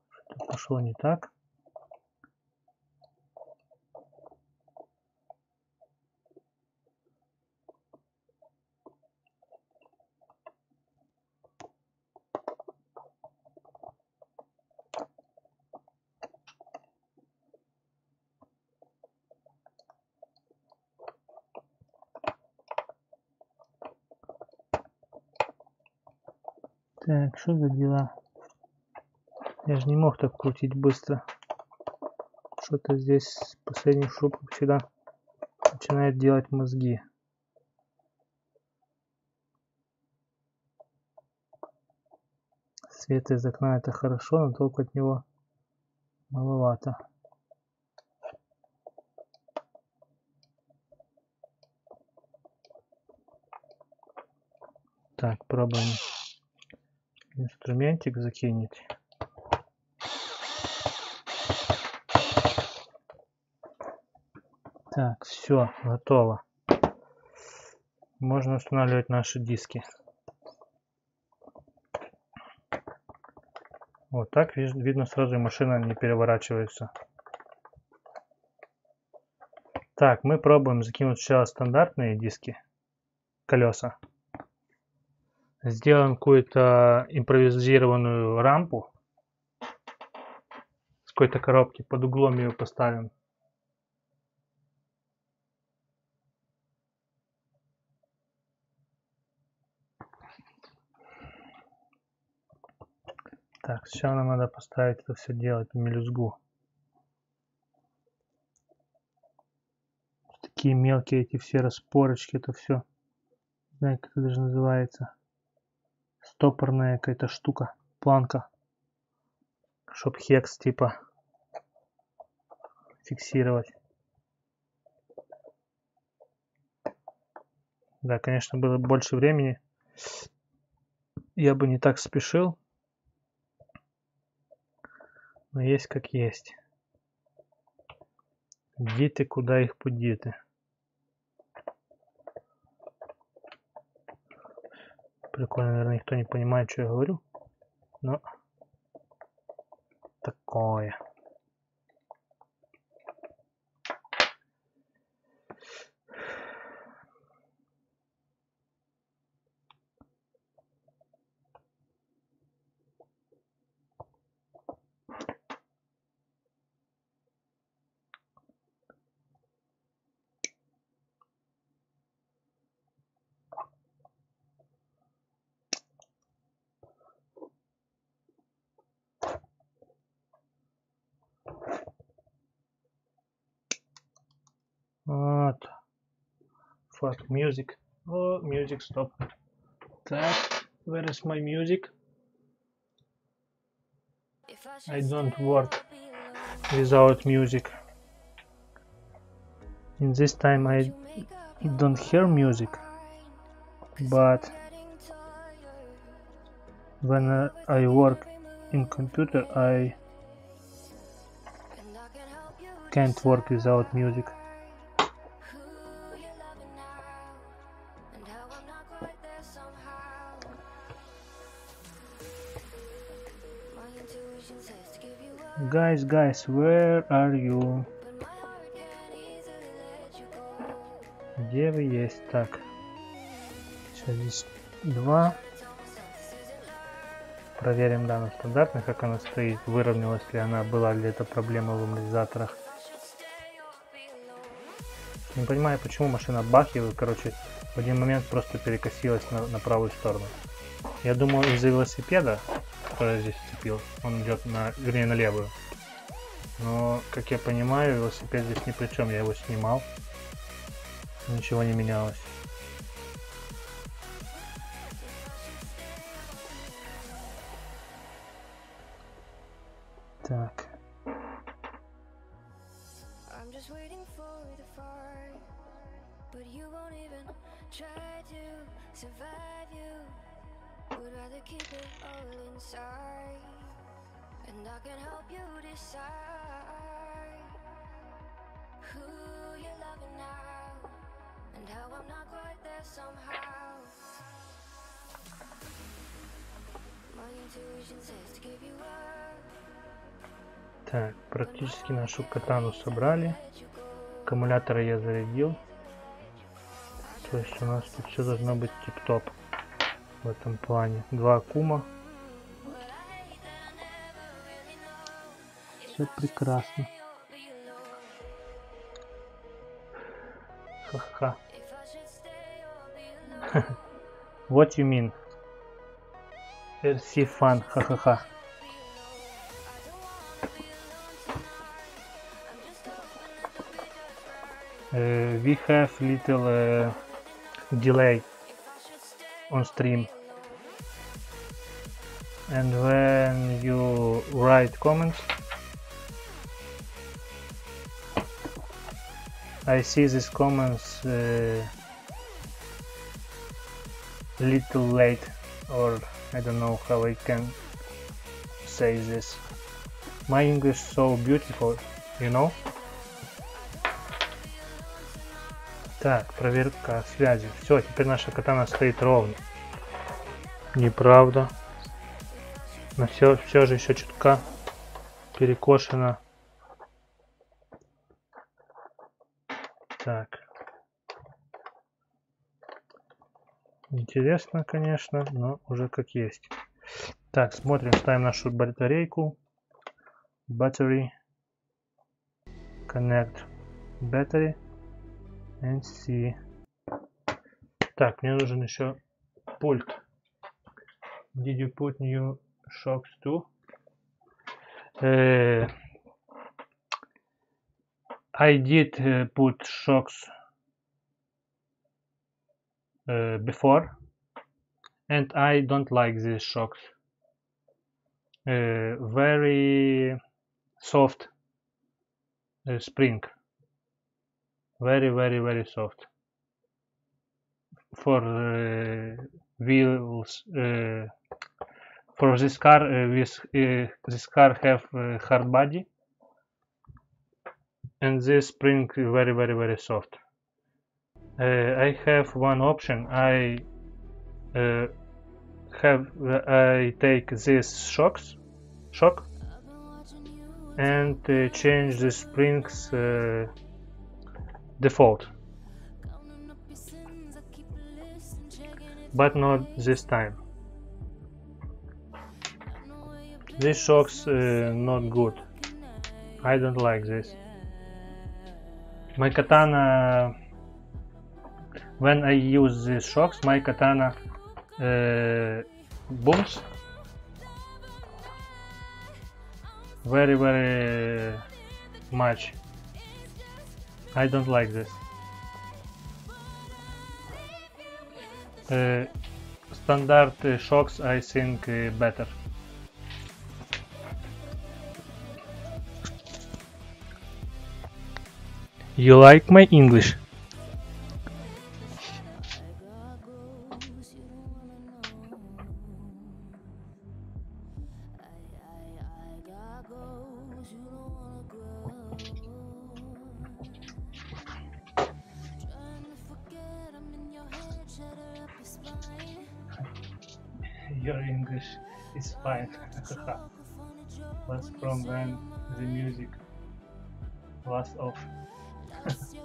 Что пошло не так Так, что за дела? Я же не мог так крутить быстро. Что-то здесь последний шурупом всегда начинает делать мозги. Свет из окна это хорошо, но толку от него маловато. Так, пробуем инструментик закинуть. Так, все, готово. Можно устанавливать наши диски. Вот так видно сразу машина не переворачивается. Так, мы пробуем закинуть сначала стандартные диски, колеса. Сделаем какую-то импровизированную рампу. С какой-то коробки под углом ее поставим. Так, сейчас нам надо поставить это все делать в мелюзгу. Такие мелкие эти все распорочки, это все. Знаю, как это даже называется. Стопорная какая-то штука, планка. Чтоб хекс типа фиксировать. Да, конечно, было больше времени. Я бы не так спешил. Но есть как есть. Діти, куда их подіти. Прикольно, наверное, никто не понимает, что я говорю. Но такое. music. Oh music stop. That where is my music? I don't work without music. In this time I don't hear music. But when uh, I work in computer I can't work without music. Guys, guys, where are you? Где вы есть? Так. Сейчас здесь два. Проверим, да, на стандартных, как она стоит, выровнялась ли она, была ли это проблема в амортизаторах. Не понимаю, почему машина бахивает, короче, в один момент просто перекосилась на, на правую сторону. Я думаю, из-за велосипеда, который здесь цепил, он идет на, вернее, на левую. Но, как я понимаю, велосипед здесь ни при чем, я его снимал. Ничего не менялось. Так. Keep it all inside And I can help you decide Так, практически нашу катану собрали. Аккумуляторы я зарядил. То есть у нас тут все должно быть тип-топ в этом плане. Два кума. Все прекрасно. Ха-ха. what you mean? RC fun, ha ha ha. We have little uh, delay on stream and when you write comments I see these comments uh, little late or I don't know how I can say this my English so beautiful you know Так, проверка связи. Все, теперь наша катана стоит ровно. Неправда. Но все, все же еще чутка перекошено. Так. Интересно, конечно, но уже как есть. Так, смотрим, ставим нашу батарейку. Battery. Connect battery. And see. Так, мне нужен еще пульт. Did you put new shocks too? Uh, I did uh, put shocks uh, before and I don't like these shocks. Uh, very soft uh, spring. Very, very, very soft. For uh, wheels, uh, for this car, uh, this, this car have hard body and this spring very, very, very soft. Uh, I have one option. I uh, have I take these shocks, shock, and uh, change the springs uh, default. But not this time. These shocks uh, not good. I don't like this. My katana when I use these shocks, my katana uh, booms very very much. I don't like this. Uh, standard uh, shocks I think uh, better. You like my English? Fine. That's from when the music was off.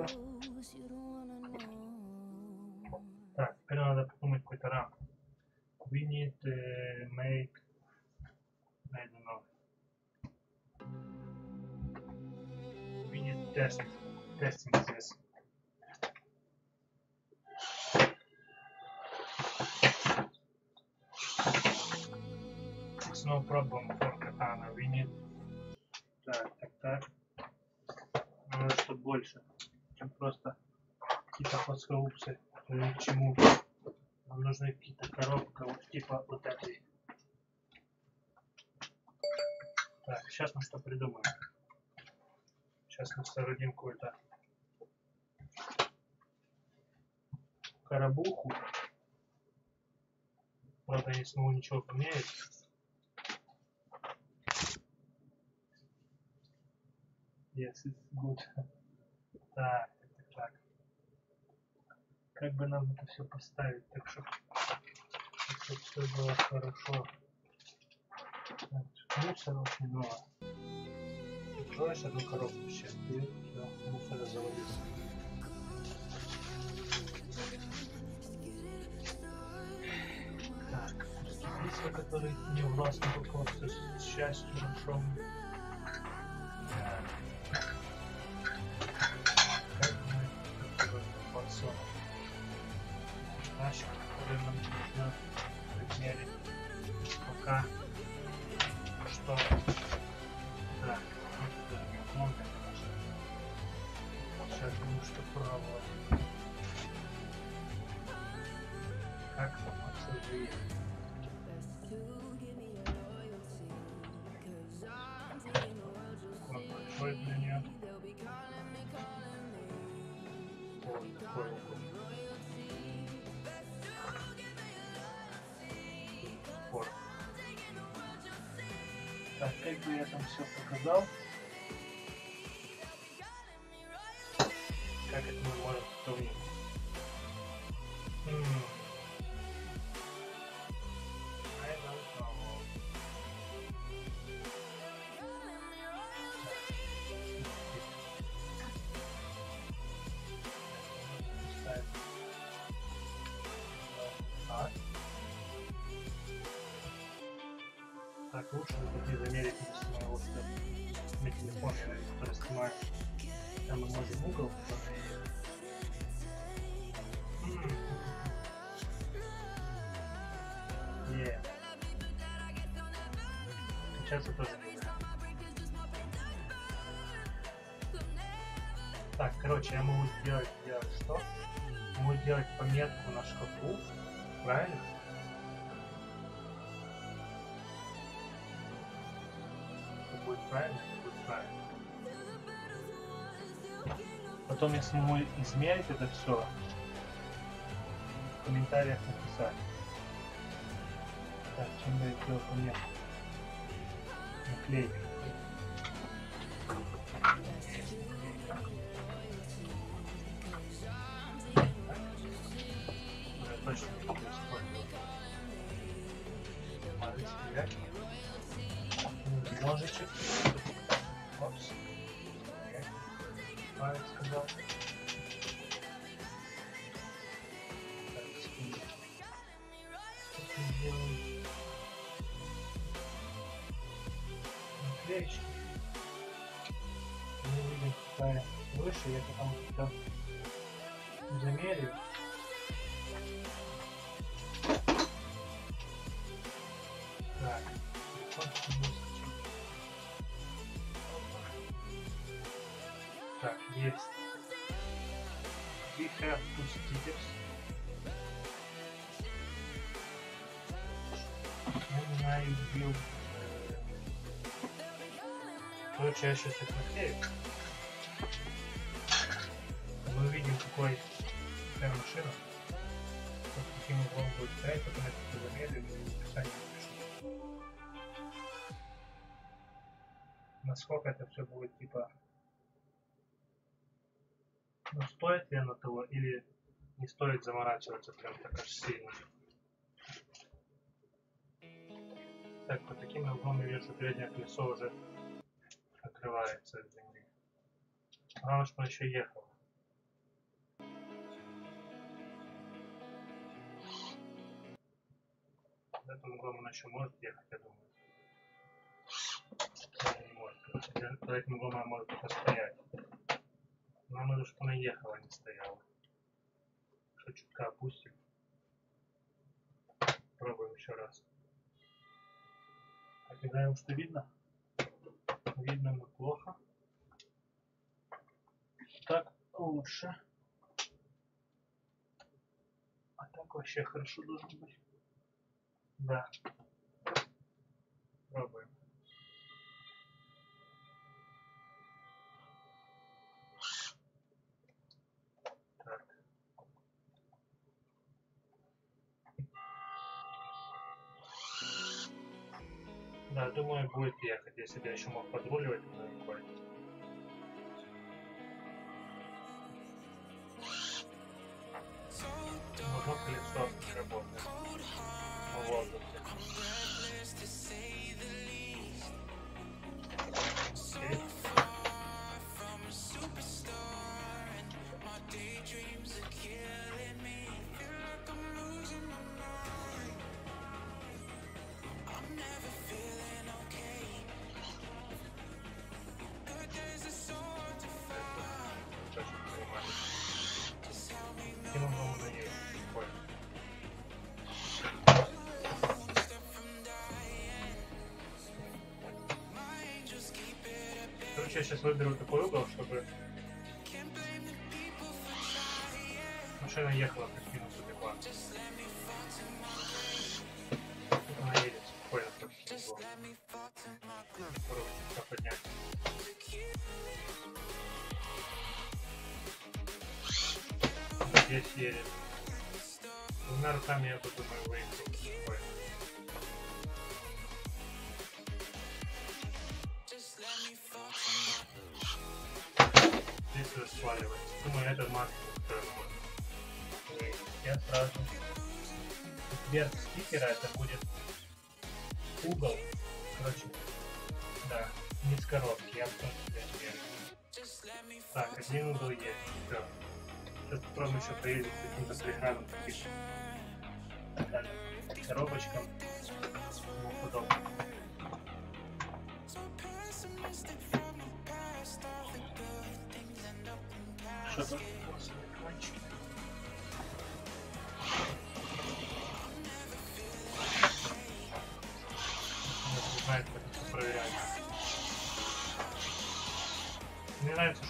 Мусорка. Так, теперь надо придумать какой-то рамку. We need uh, make I don't know. We need test testing this. It's no problem for katana. We need так, так, так. Надо чтобы больше, чем просто какие-то подскоупсы. Ни к чему. Нам нужны какие-то коробка вот типа вот этой. Так, сейчас мы что придумаем. Сейчас мы соорудим какую-то коробуху. Правда, не смогу ничего померить. Yes, it's good. Так, так, так. Как бы нам это все поставить, так чтобы все было хорошо. Так, мусора очень много. Откроешь одну коробку сейчас, и все, мусора завалится. Так, письма, которые не властны руководству с счастью, from лучше все-таки замерить вместо моего что на телефоне, который снимает. Там мы можем угол. Не. Сейчас знаю. Так, короче, я могу сделать, сделать что? Могу сделать пометку на шкафу, правильно? Правильно? Правильно. Потом я смогу измерить это все. В комментариях написать. Так, чем бы я сделал пометку? Наклейка. Я точно не буду использовать. Смотрите. Ножичек. Опс. Палец сказал. Наклеечки. Мы видим, какая выше, я потом замерю. Сейчас их наклею. Мы увидим, какой какая машина. Вот каким углом будет стоять, потом это замерю и в описании напишу. Насколько это все будет типа ну, стоит ли оно того, или не стоит заморачиваться прям так аж сильно. Так, по таким углом я вижу, что переднее колесо уже открывается от земли. Главное, что он еще ехал. Под этим углом он еще может ехать, я думаю. Или не может. Под этим углом она может только стоять. Нам нужно, чтобы она ехала, а не стояла. Что чутка опустим. Пробуем еще раз. Не знаем, что видно. Видно мы плохо. Так лучше. А так вообще хорошо должен быть. Да. Будет ехать, если бы я еще мог подруливать рукой. Одно колесо работает. В я сейчас выберу такой угол, чтобы машина ехала плюс-минус адекватно. Тут она едет спокойно. Попробуй слегка поднять. Здесь едет. Двумя руками я тут это максимум, выехать. Я сразу вверх стикера это будет угол. Короче, да, низ коробки. Я себе измерю. Так, один угол есть. Все. Сейчас попробуем еще каким-то преградом каким-то. Далее. Коробочкам. Тому подобное. Что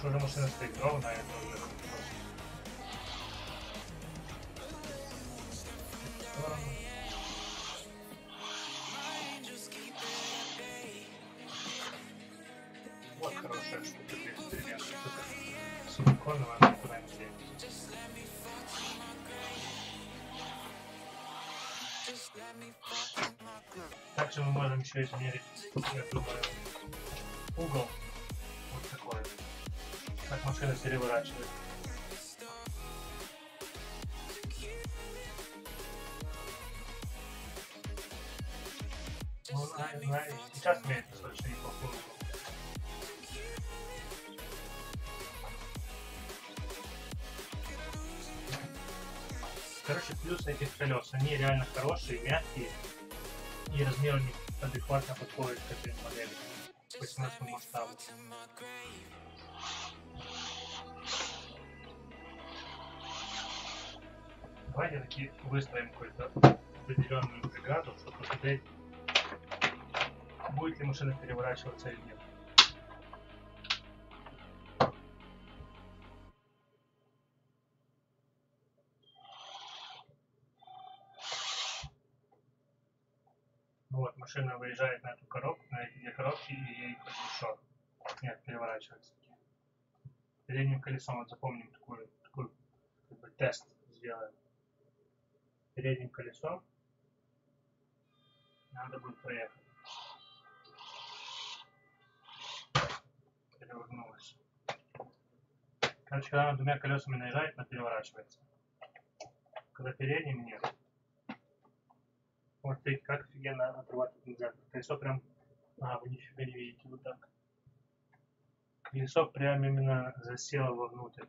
это уже хорошо. В сторону. Вот хорошая штука. Также мы можем еще измерить, я думаю, угол. Как машина переворачивает. Ну, на- на- сейчас меряет достаточно неплохой угол. Короче, плюс этих колес. Они реально хорошие, мягкие. И размер у них адекватно подходит к этой модели. К 18 масштабу. Давайте таки выстроим какую-то определенную бригаду, чтобы посмотреть, будет ли машина переворачиваться или нет. Ну вот, машина выезжает на эту коробку, на эти две коробки, и ей колесо. Нет, переворачивается. Передним колесом, вот запомним такую, такой как бы тест сделаем. Передним колесом надо будет проехать. Перевернулась. Короче, когда она двумя колесами наезжает, она переворачивается. Когда передним нет. Вот смотрите, как офигенно отрывать от нельзя. Колесо прям... А, вы нифига не видите, вот так. Колесо прям именно засело вовнутрь.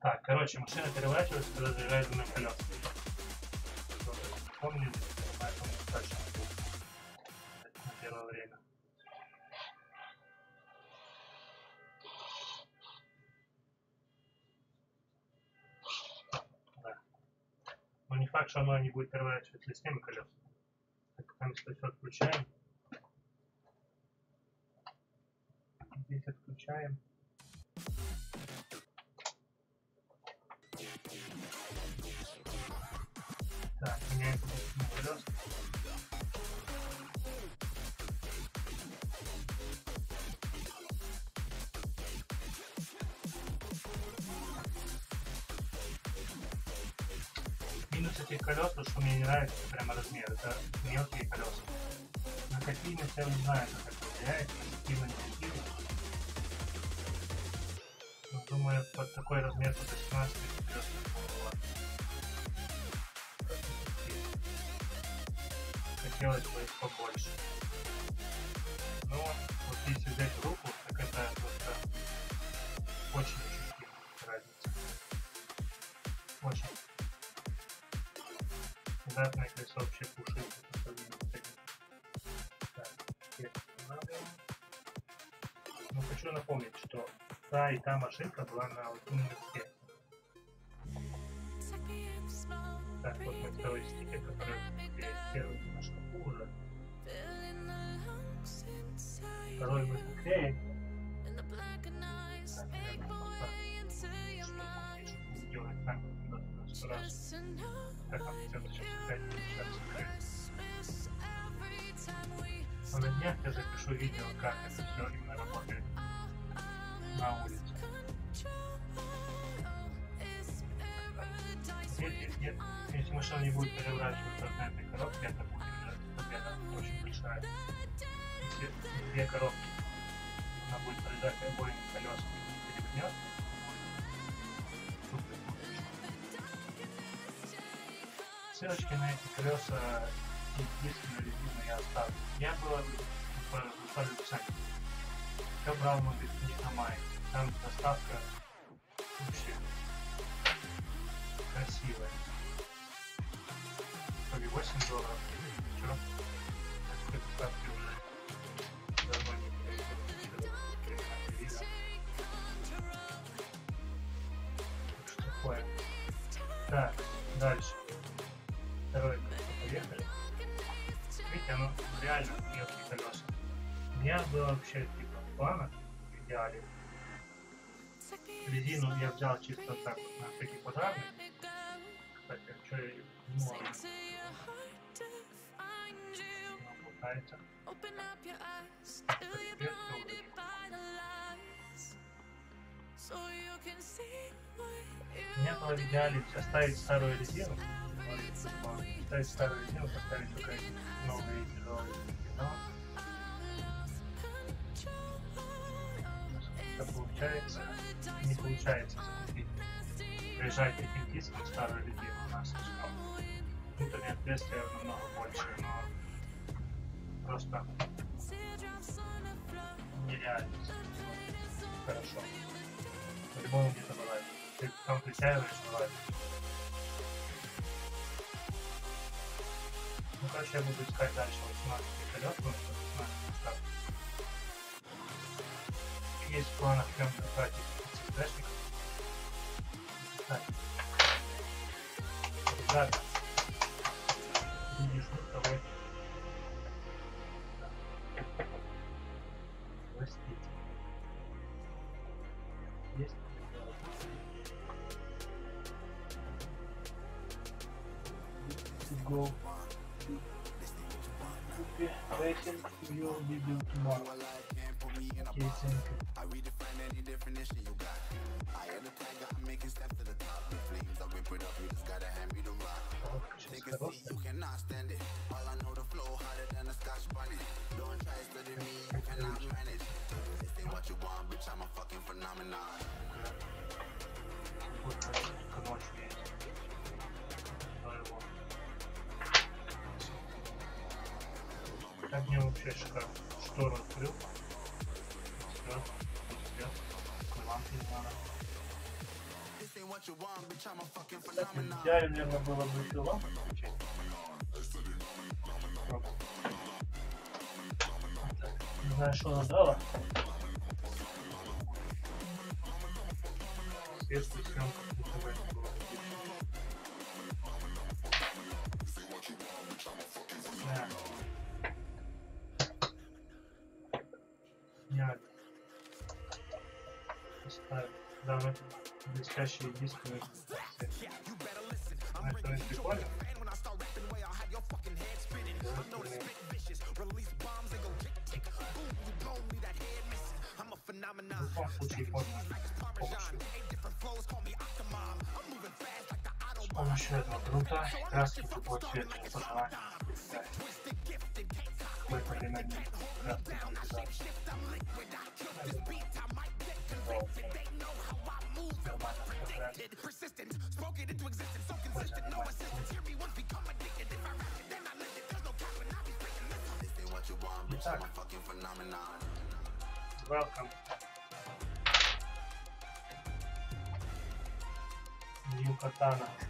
Так, короче, машина переворачивается, когда заезжает на колеса. Помню, поэтому точно на первое время. Да. Но не факт, что оно не будет переворачиваться с теми колесами. Так, там все отключаем. Здесь отключаем. Минус этих колес, то, что мне не нравится, прямо размер, это мелкие колеса. На катильность я не знаю, как это влияет, позитивно, негативно. Но думаю, под такой размер под 18 колес Хотелось бы их побольше. Но вот если взять в руку, так это просто очень ощутимо разница. Очень. Заднее колесо вообще пушится по сравнению с этим. Так, теперь останавливаем. Но хочу напомнить, что та и та машинка была на университете. Так, вот мой второй стикер, который Второй. Так, чтобы сделать так, раз. Как там все сейчас получается. Но на днях я запишу видео, как это все именно работает на улице. Если, нет, если машина не будет переворачиваться на этой коробке, это будет уже победа очень большая. Если две коробки, она будет пролезать обоими колесами супер будет. Ссылочки на эти колеса на резину я оставлю. Я было оставлю в описании. Я брал мы не на май. Там доставка вообще красивая. Вроде 8 долларов. Чё? Так, дальше. Колесо. Поехали. Видите, оно реально мелкие колеса. У меня было вообще типа в планах в идеале. Резину я взял чисто так вот на всякий пожарный. Кстати, а что я могу? Она болтается. Теперь У меня было в идеале оставить старую резину. Оставить старую резину, поставить только новые тяжелые диски. Но это получается, не получается закупить. Прижать этим диском старую резину у нас слишком внутреннее отверстие намного больше, но просто нереально хорошо. По-любому где-то бывает. Ты там притягиваешь, бывает. Ну, короче, я буду искать дальше 18 колес, потому что 18 штат. Есть в планах прям 30 дэшников. Так. Ребята, phenomenon. идеале, наверное, было бы еще лампу включить. Не знаю, что она дала. блестящие диски. мы все. Знаешь, что это прикольно? В любом случае можно помощью. помощью этого грунта краски будут цвета по желанию. Какое-то время они краски будут кидаться. Нормально покрасить. Пусть нормально. Итак, welcome. New Katana.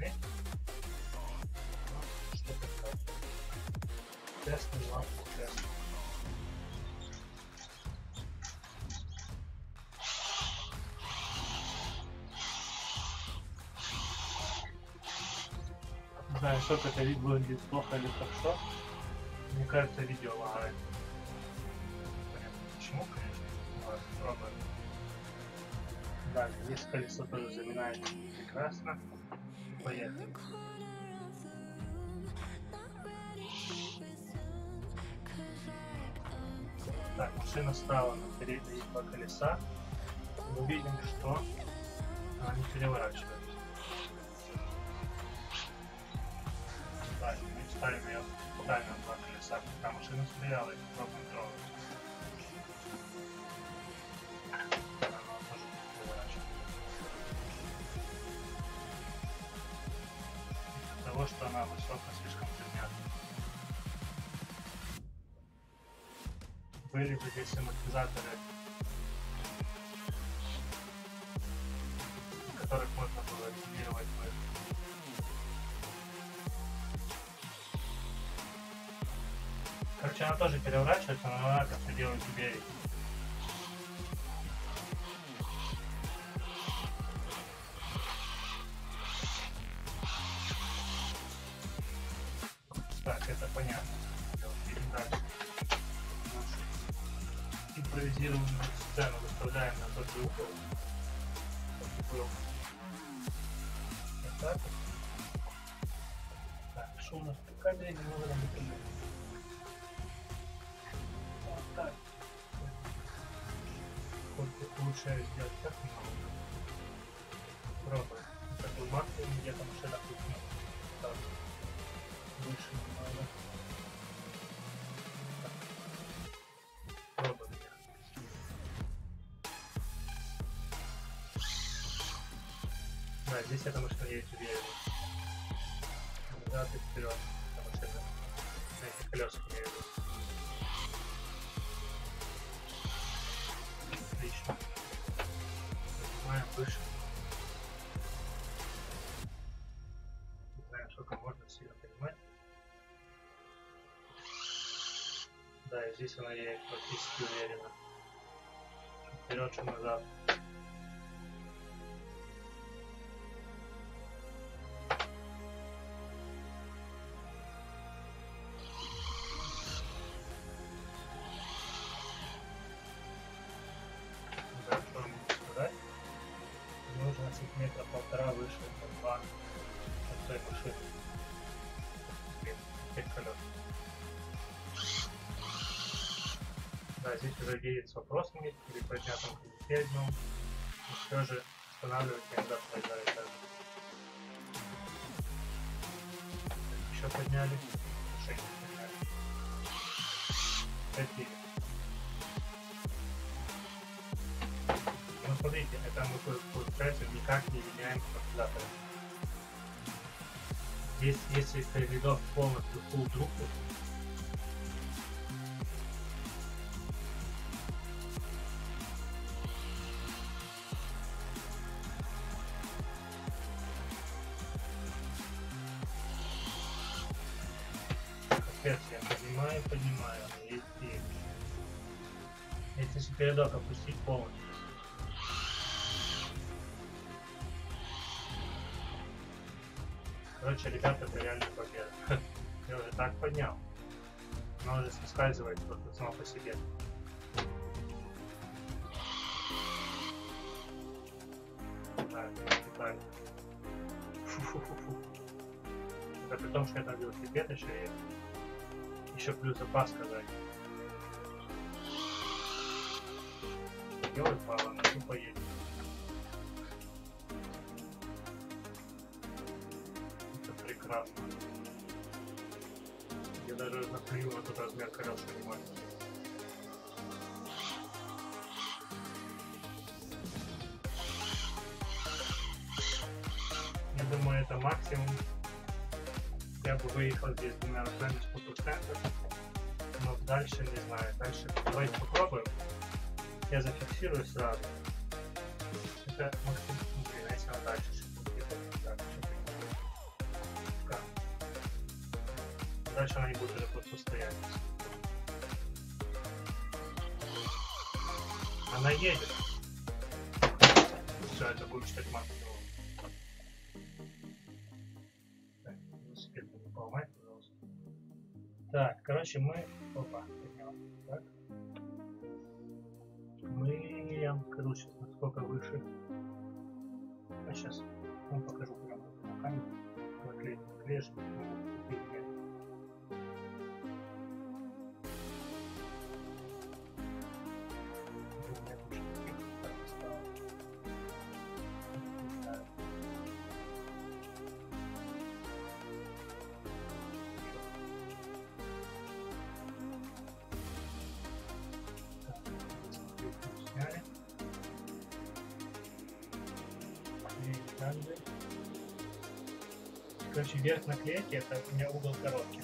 Ну, Что такое? На лампу тест. Не знаю, сколько это вид выглядит плохо или хорошо. Мне кажется, видео лагает. Почему, конечно. Ладно, пробуем. Далее, здесь колесо тоже заминает прекрасно. Поехали. Так, машина стала на передние два колеса. Мы видим, что она не переворачивается. Далее мы ставим ее на два колеса, пока машина стояла и попробуем она высоко слишком примята. Были бы здесь амортизаторы, чтобы был. Вот так. Так, что у нас по кадре немного покажи. Вот так. Сколько лучше сделать так немного. Пробуем. Такой максимум где-то машина тут Здесь эта машина едет уверенно. Назад и вперед. Эта машина. На этих колесах в виду. Отлично. Поднимаем выше. Не знаю, сколько можно сильно поднимать. Да, и здесь она едет практически уверенно. Вперед, что назад. Уже едет с вопросами или поднятым днем. Но все же останавливать иногда даже. Еще подняли. Шесть. Ну смотрите, это мы пол- получается никак не меняем амортизаторы. Здесь, если передок полностью full трубку, Соскальзывает просто само по себе. Да, детально. Фу-фу-фу-фу. Это при том, что это велосипед еще есть. Еще плюс запас сказать. Колес не. Я думаю, это максимум. Я бы выехал здесь двумя ногами с фотоцентра. Но дальше не знаю. Дальше давайте попробуем. Я зафиксирую сразу. Это максимум. Ну, блин, а дальше. Дальше она не будет уже просто стоять. Она едет. Все, это будет считать максимум. Так, велосипед не поломать, пожалуйста. Так, короче, мы... Опа, поднял. Так. Мы, я вам скажу сейчас, насколько выше. А сейчас вам покажу прямо на камеру. Наклеить, наклеишь, Короче, верх наклейки это у меня угол коробки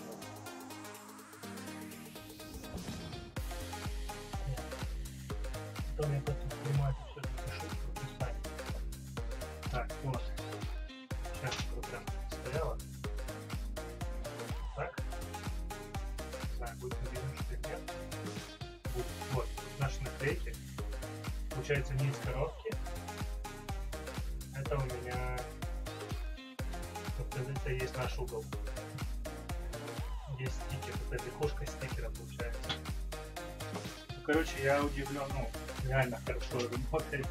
ну, реально хорошо работает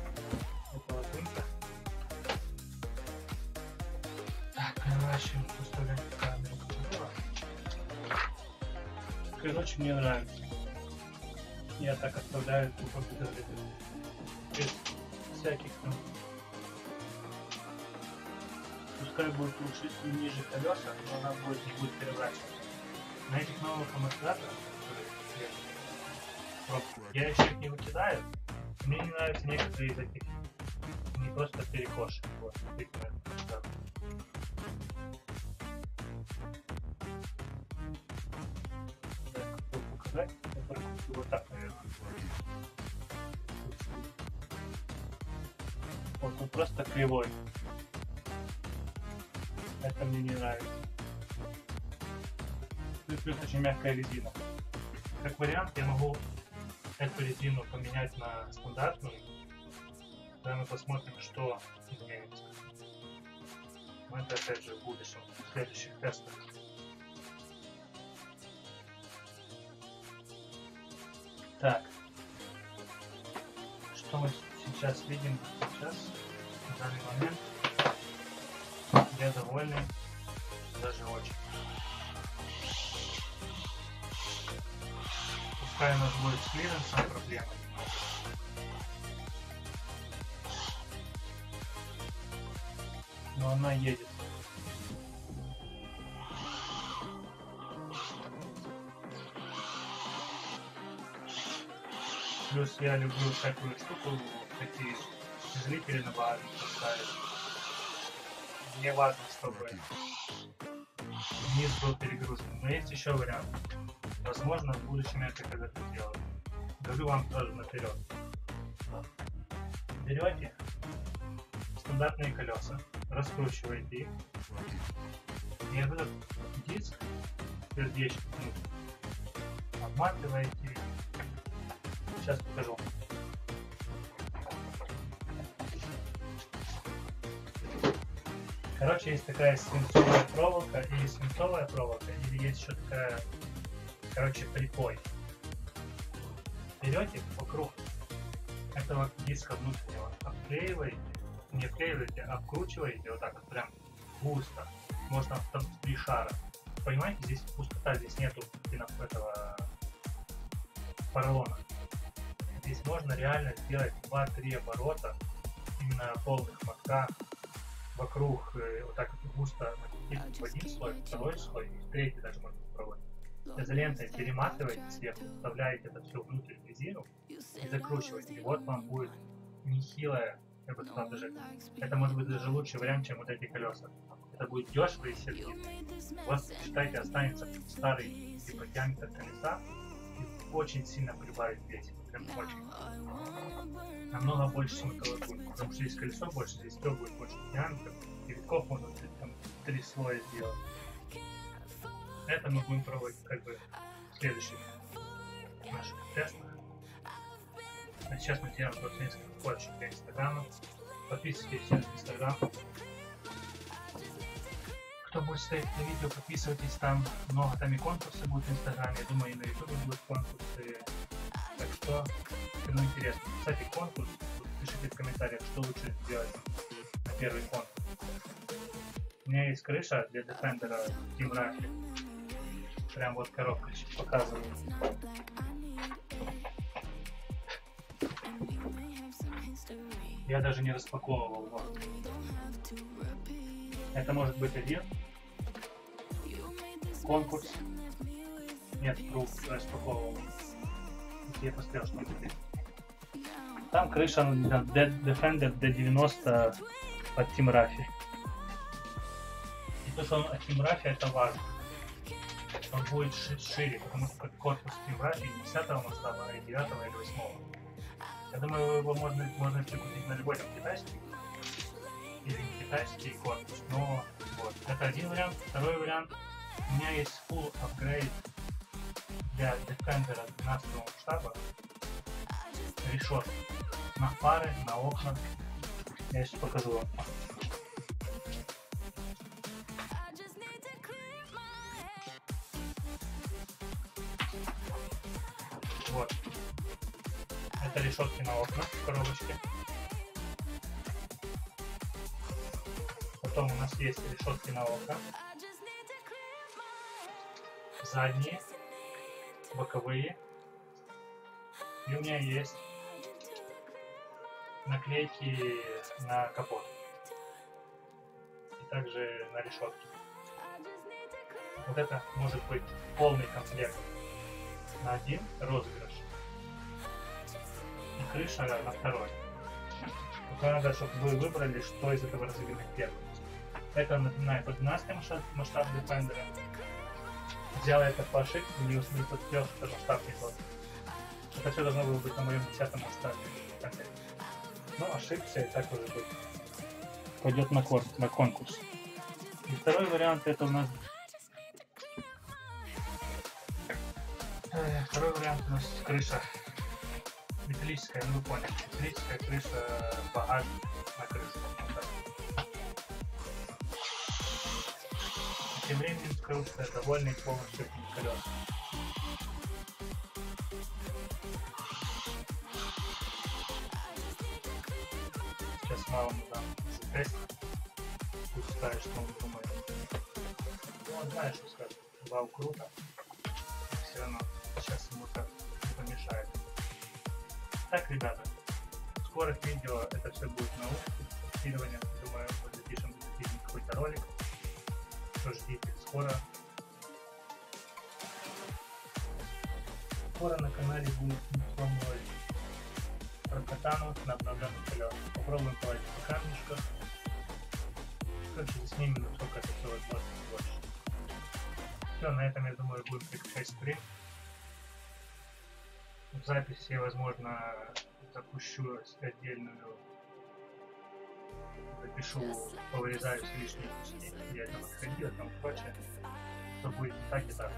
эта латунка. Так, короче, поставляем камеру. Короче, мне нравится. Я так оставляю тупо без, без всяких там пускай будет лучше ниже колеса, но она будет не будет переворачиваться. На этих новых амортизаторах, я их не выкидаю. Мне не нравятся некоторые из этих не просто перекошек. Вот, показать? Вот так, наверное. Вот он просто кривой. Это мне не нравится. Плюс, плюс очень мягкая резина. Как вариант, я могу эту резину поменять на стандартную. Тогда мы посмотрим, что изменится. Но это опять же в будущем, в следующих тестах. Так. Что мы сейчас видим сейчас, в данный момент? Я довольный, Пускай у нас будет с клиренсом проблема. Но она едет. Плюс я люблю всякую штуку, такие зрители на базе поставить. Мне важно, чтобы низ был перегружен. Но есть еще вариант. Возможно, в будущем я это когда-то сделаю. Говорю вам тоже наперед. Берете стандартные колеса, раскручиваете их, и этот диск, сердечко, ну, обматываете. Сейчас покажу. Короче, есть такая свинцовая проволока или свинцовая проволока, или есть еще такая, короче, припой. Берете вокруг этого диска внутреннего, обклеиваете, не обклеиваете, а обкручиваете вот так вот прям густо. Можно там три шара. Понимаете, здесь пустота, здесь нету этого поролона. Здесь можно реально сделать 2-3 оборота именно полных мотка вокруг э, вот так вот густо накрутить в один слой, второй слой и третий даже можно попробовать. Изолентой перематываете сверху, вставляете это все внутрь резину и закручиваете. И вот вам будет нехилая, я бы сказал даже, это может быть даже лучший вариант, чем вот эти колеса. Это будет дешево и сердито. У вас, считайте, останется старый типа диаметр колеса и очень сильно прибавит вес. Прям очень. Намного больше будет, потому что здесь колесо больше, здесь все будет больше диаметр. И витков можно там три слоя сделать. Это мы будем пробовать как бы в следующих наших тестах. А сейчас мы делаем просто несколько фоточек для инстаграма. Подписывайтесь на инстаграм. Кто будет смотреть на видео, подписывайтесь, там много там и конкурсы будут в инстаграме. Я думаю, и на ютубе будут конкурсы. Так что, ну интересно. Кстати, конкурс, пишите в комментариях, что лучше сделать на первый конкурс. У меня есть крыша для Defender Team Raffi. Прям вот коробка показываю. Я даже не распаковывал его. Это может быть один конкурс. Нет, круг распаковывал. Я посмотрел, что он. Там крыша на Dead Defender D90 от Team Raffi. И то, что он от Team Raffi, это важно. Он будет ши- шире, потому что корпус Team Raffi не 10 масштаба, а 9 или 8. Я думаю, его можно, можно прикупить на любой там китайский или не китайский корпус. Но вот, это один вариант. Второй вариант. У меня есть full upgrade для Defender 12 масштаба. Решетки. На фары, на окна. Я сейчас покажу вам. Вот. Это решетки на окна в коробочке. Потом у нас есть решетки на окна. Задние, боковые. И у меня есть наклейки на капот. И также на решетки. Вот это может быть полный комплект на один розыгрыш. И крыша на второй. Только надо, чтобы вы выбрали, что из этого разыгрывать первым. Это напоминает 12 масштаб, масштаб Defender. Взял я это по ошибке, не не подпел, что масштаб не тот. Это все должно было быть на моем 10 масштабе. Но ошибся и так уже будет. Пойдет на, кор- на конкурс. И второй вариант это у нас Э, Второй вариант у нас крыша металлическая, ну вы поняли, металлическая крыша багажник на крышу. Тем временем скажу, что я довольный полностью колесами. Сейчас мало мы дам затестить. Пусть скажет, что он думает. Ну, он знает, что скажет. Вау, круто. Все равно сейчас ему так помешает. Так, ребята, скоро видео это все будет на тестирование. Думаю, мы запишем какой-то ролик. Что ждите, скоро. Скоро на канале будет информ ролик про катану на обновленных колесах. Попробуем полазить по камешках. Короче, заснимем, насколько это все возможно больше. Все, на этом, я думаю, будем прекращать стрим. В записи, возможно, запущу отдельную, запишу, повырезаю все лишние куски, я это подходил, там прочее, что будет так, и так.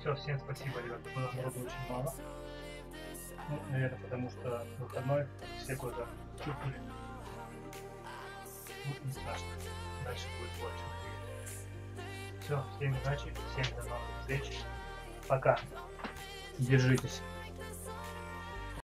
Все, всем спасибо, ребята, было народу очень мало. Ну, наверное, потому что выходной все куда чухали. Ну, не страшно. Дальше будет больше. Все, всем удачи, всем до новых встреч. Пока. Держитесь.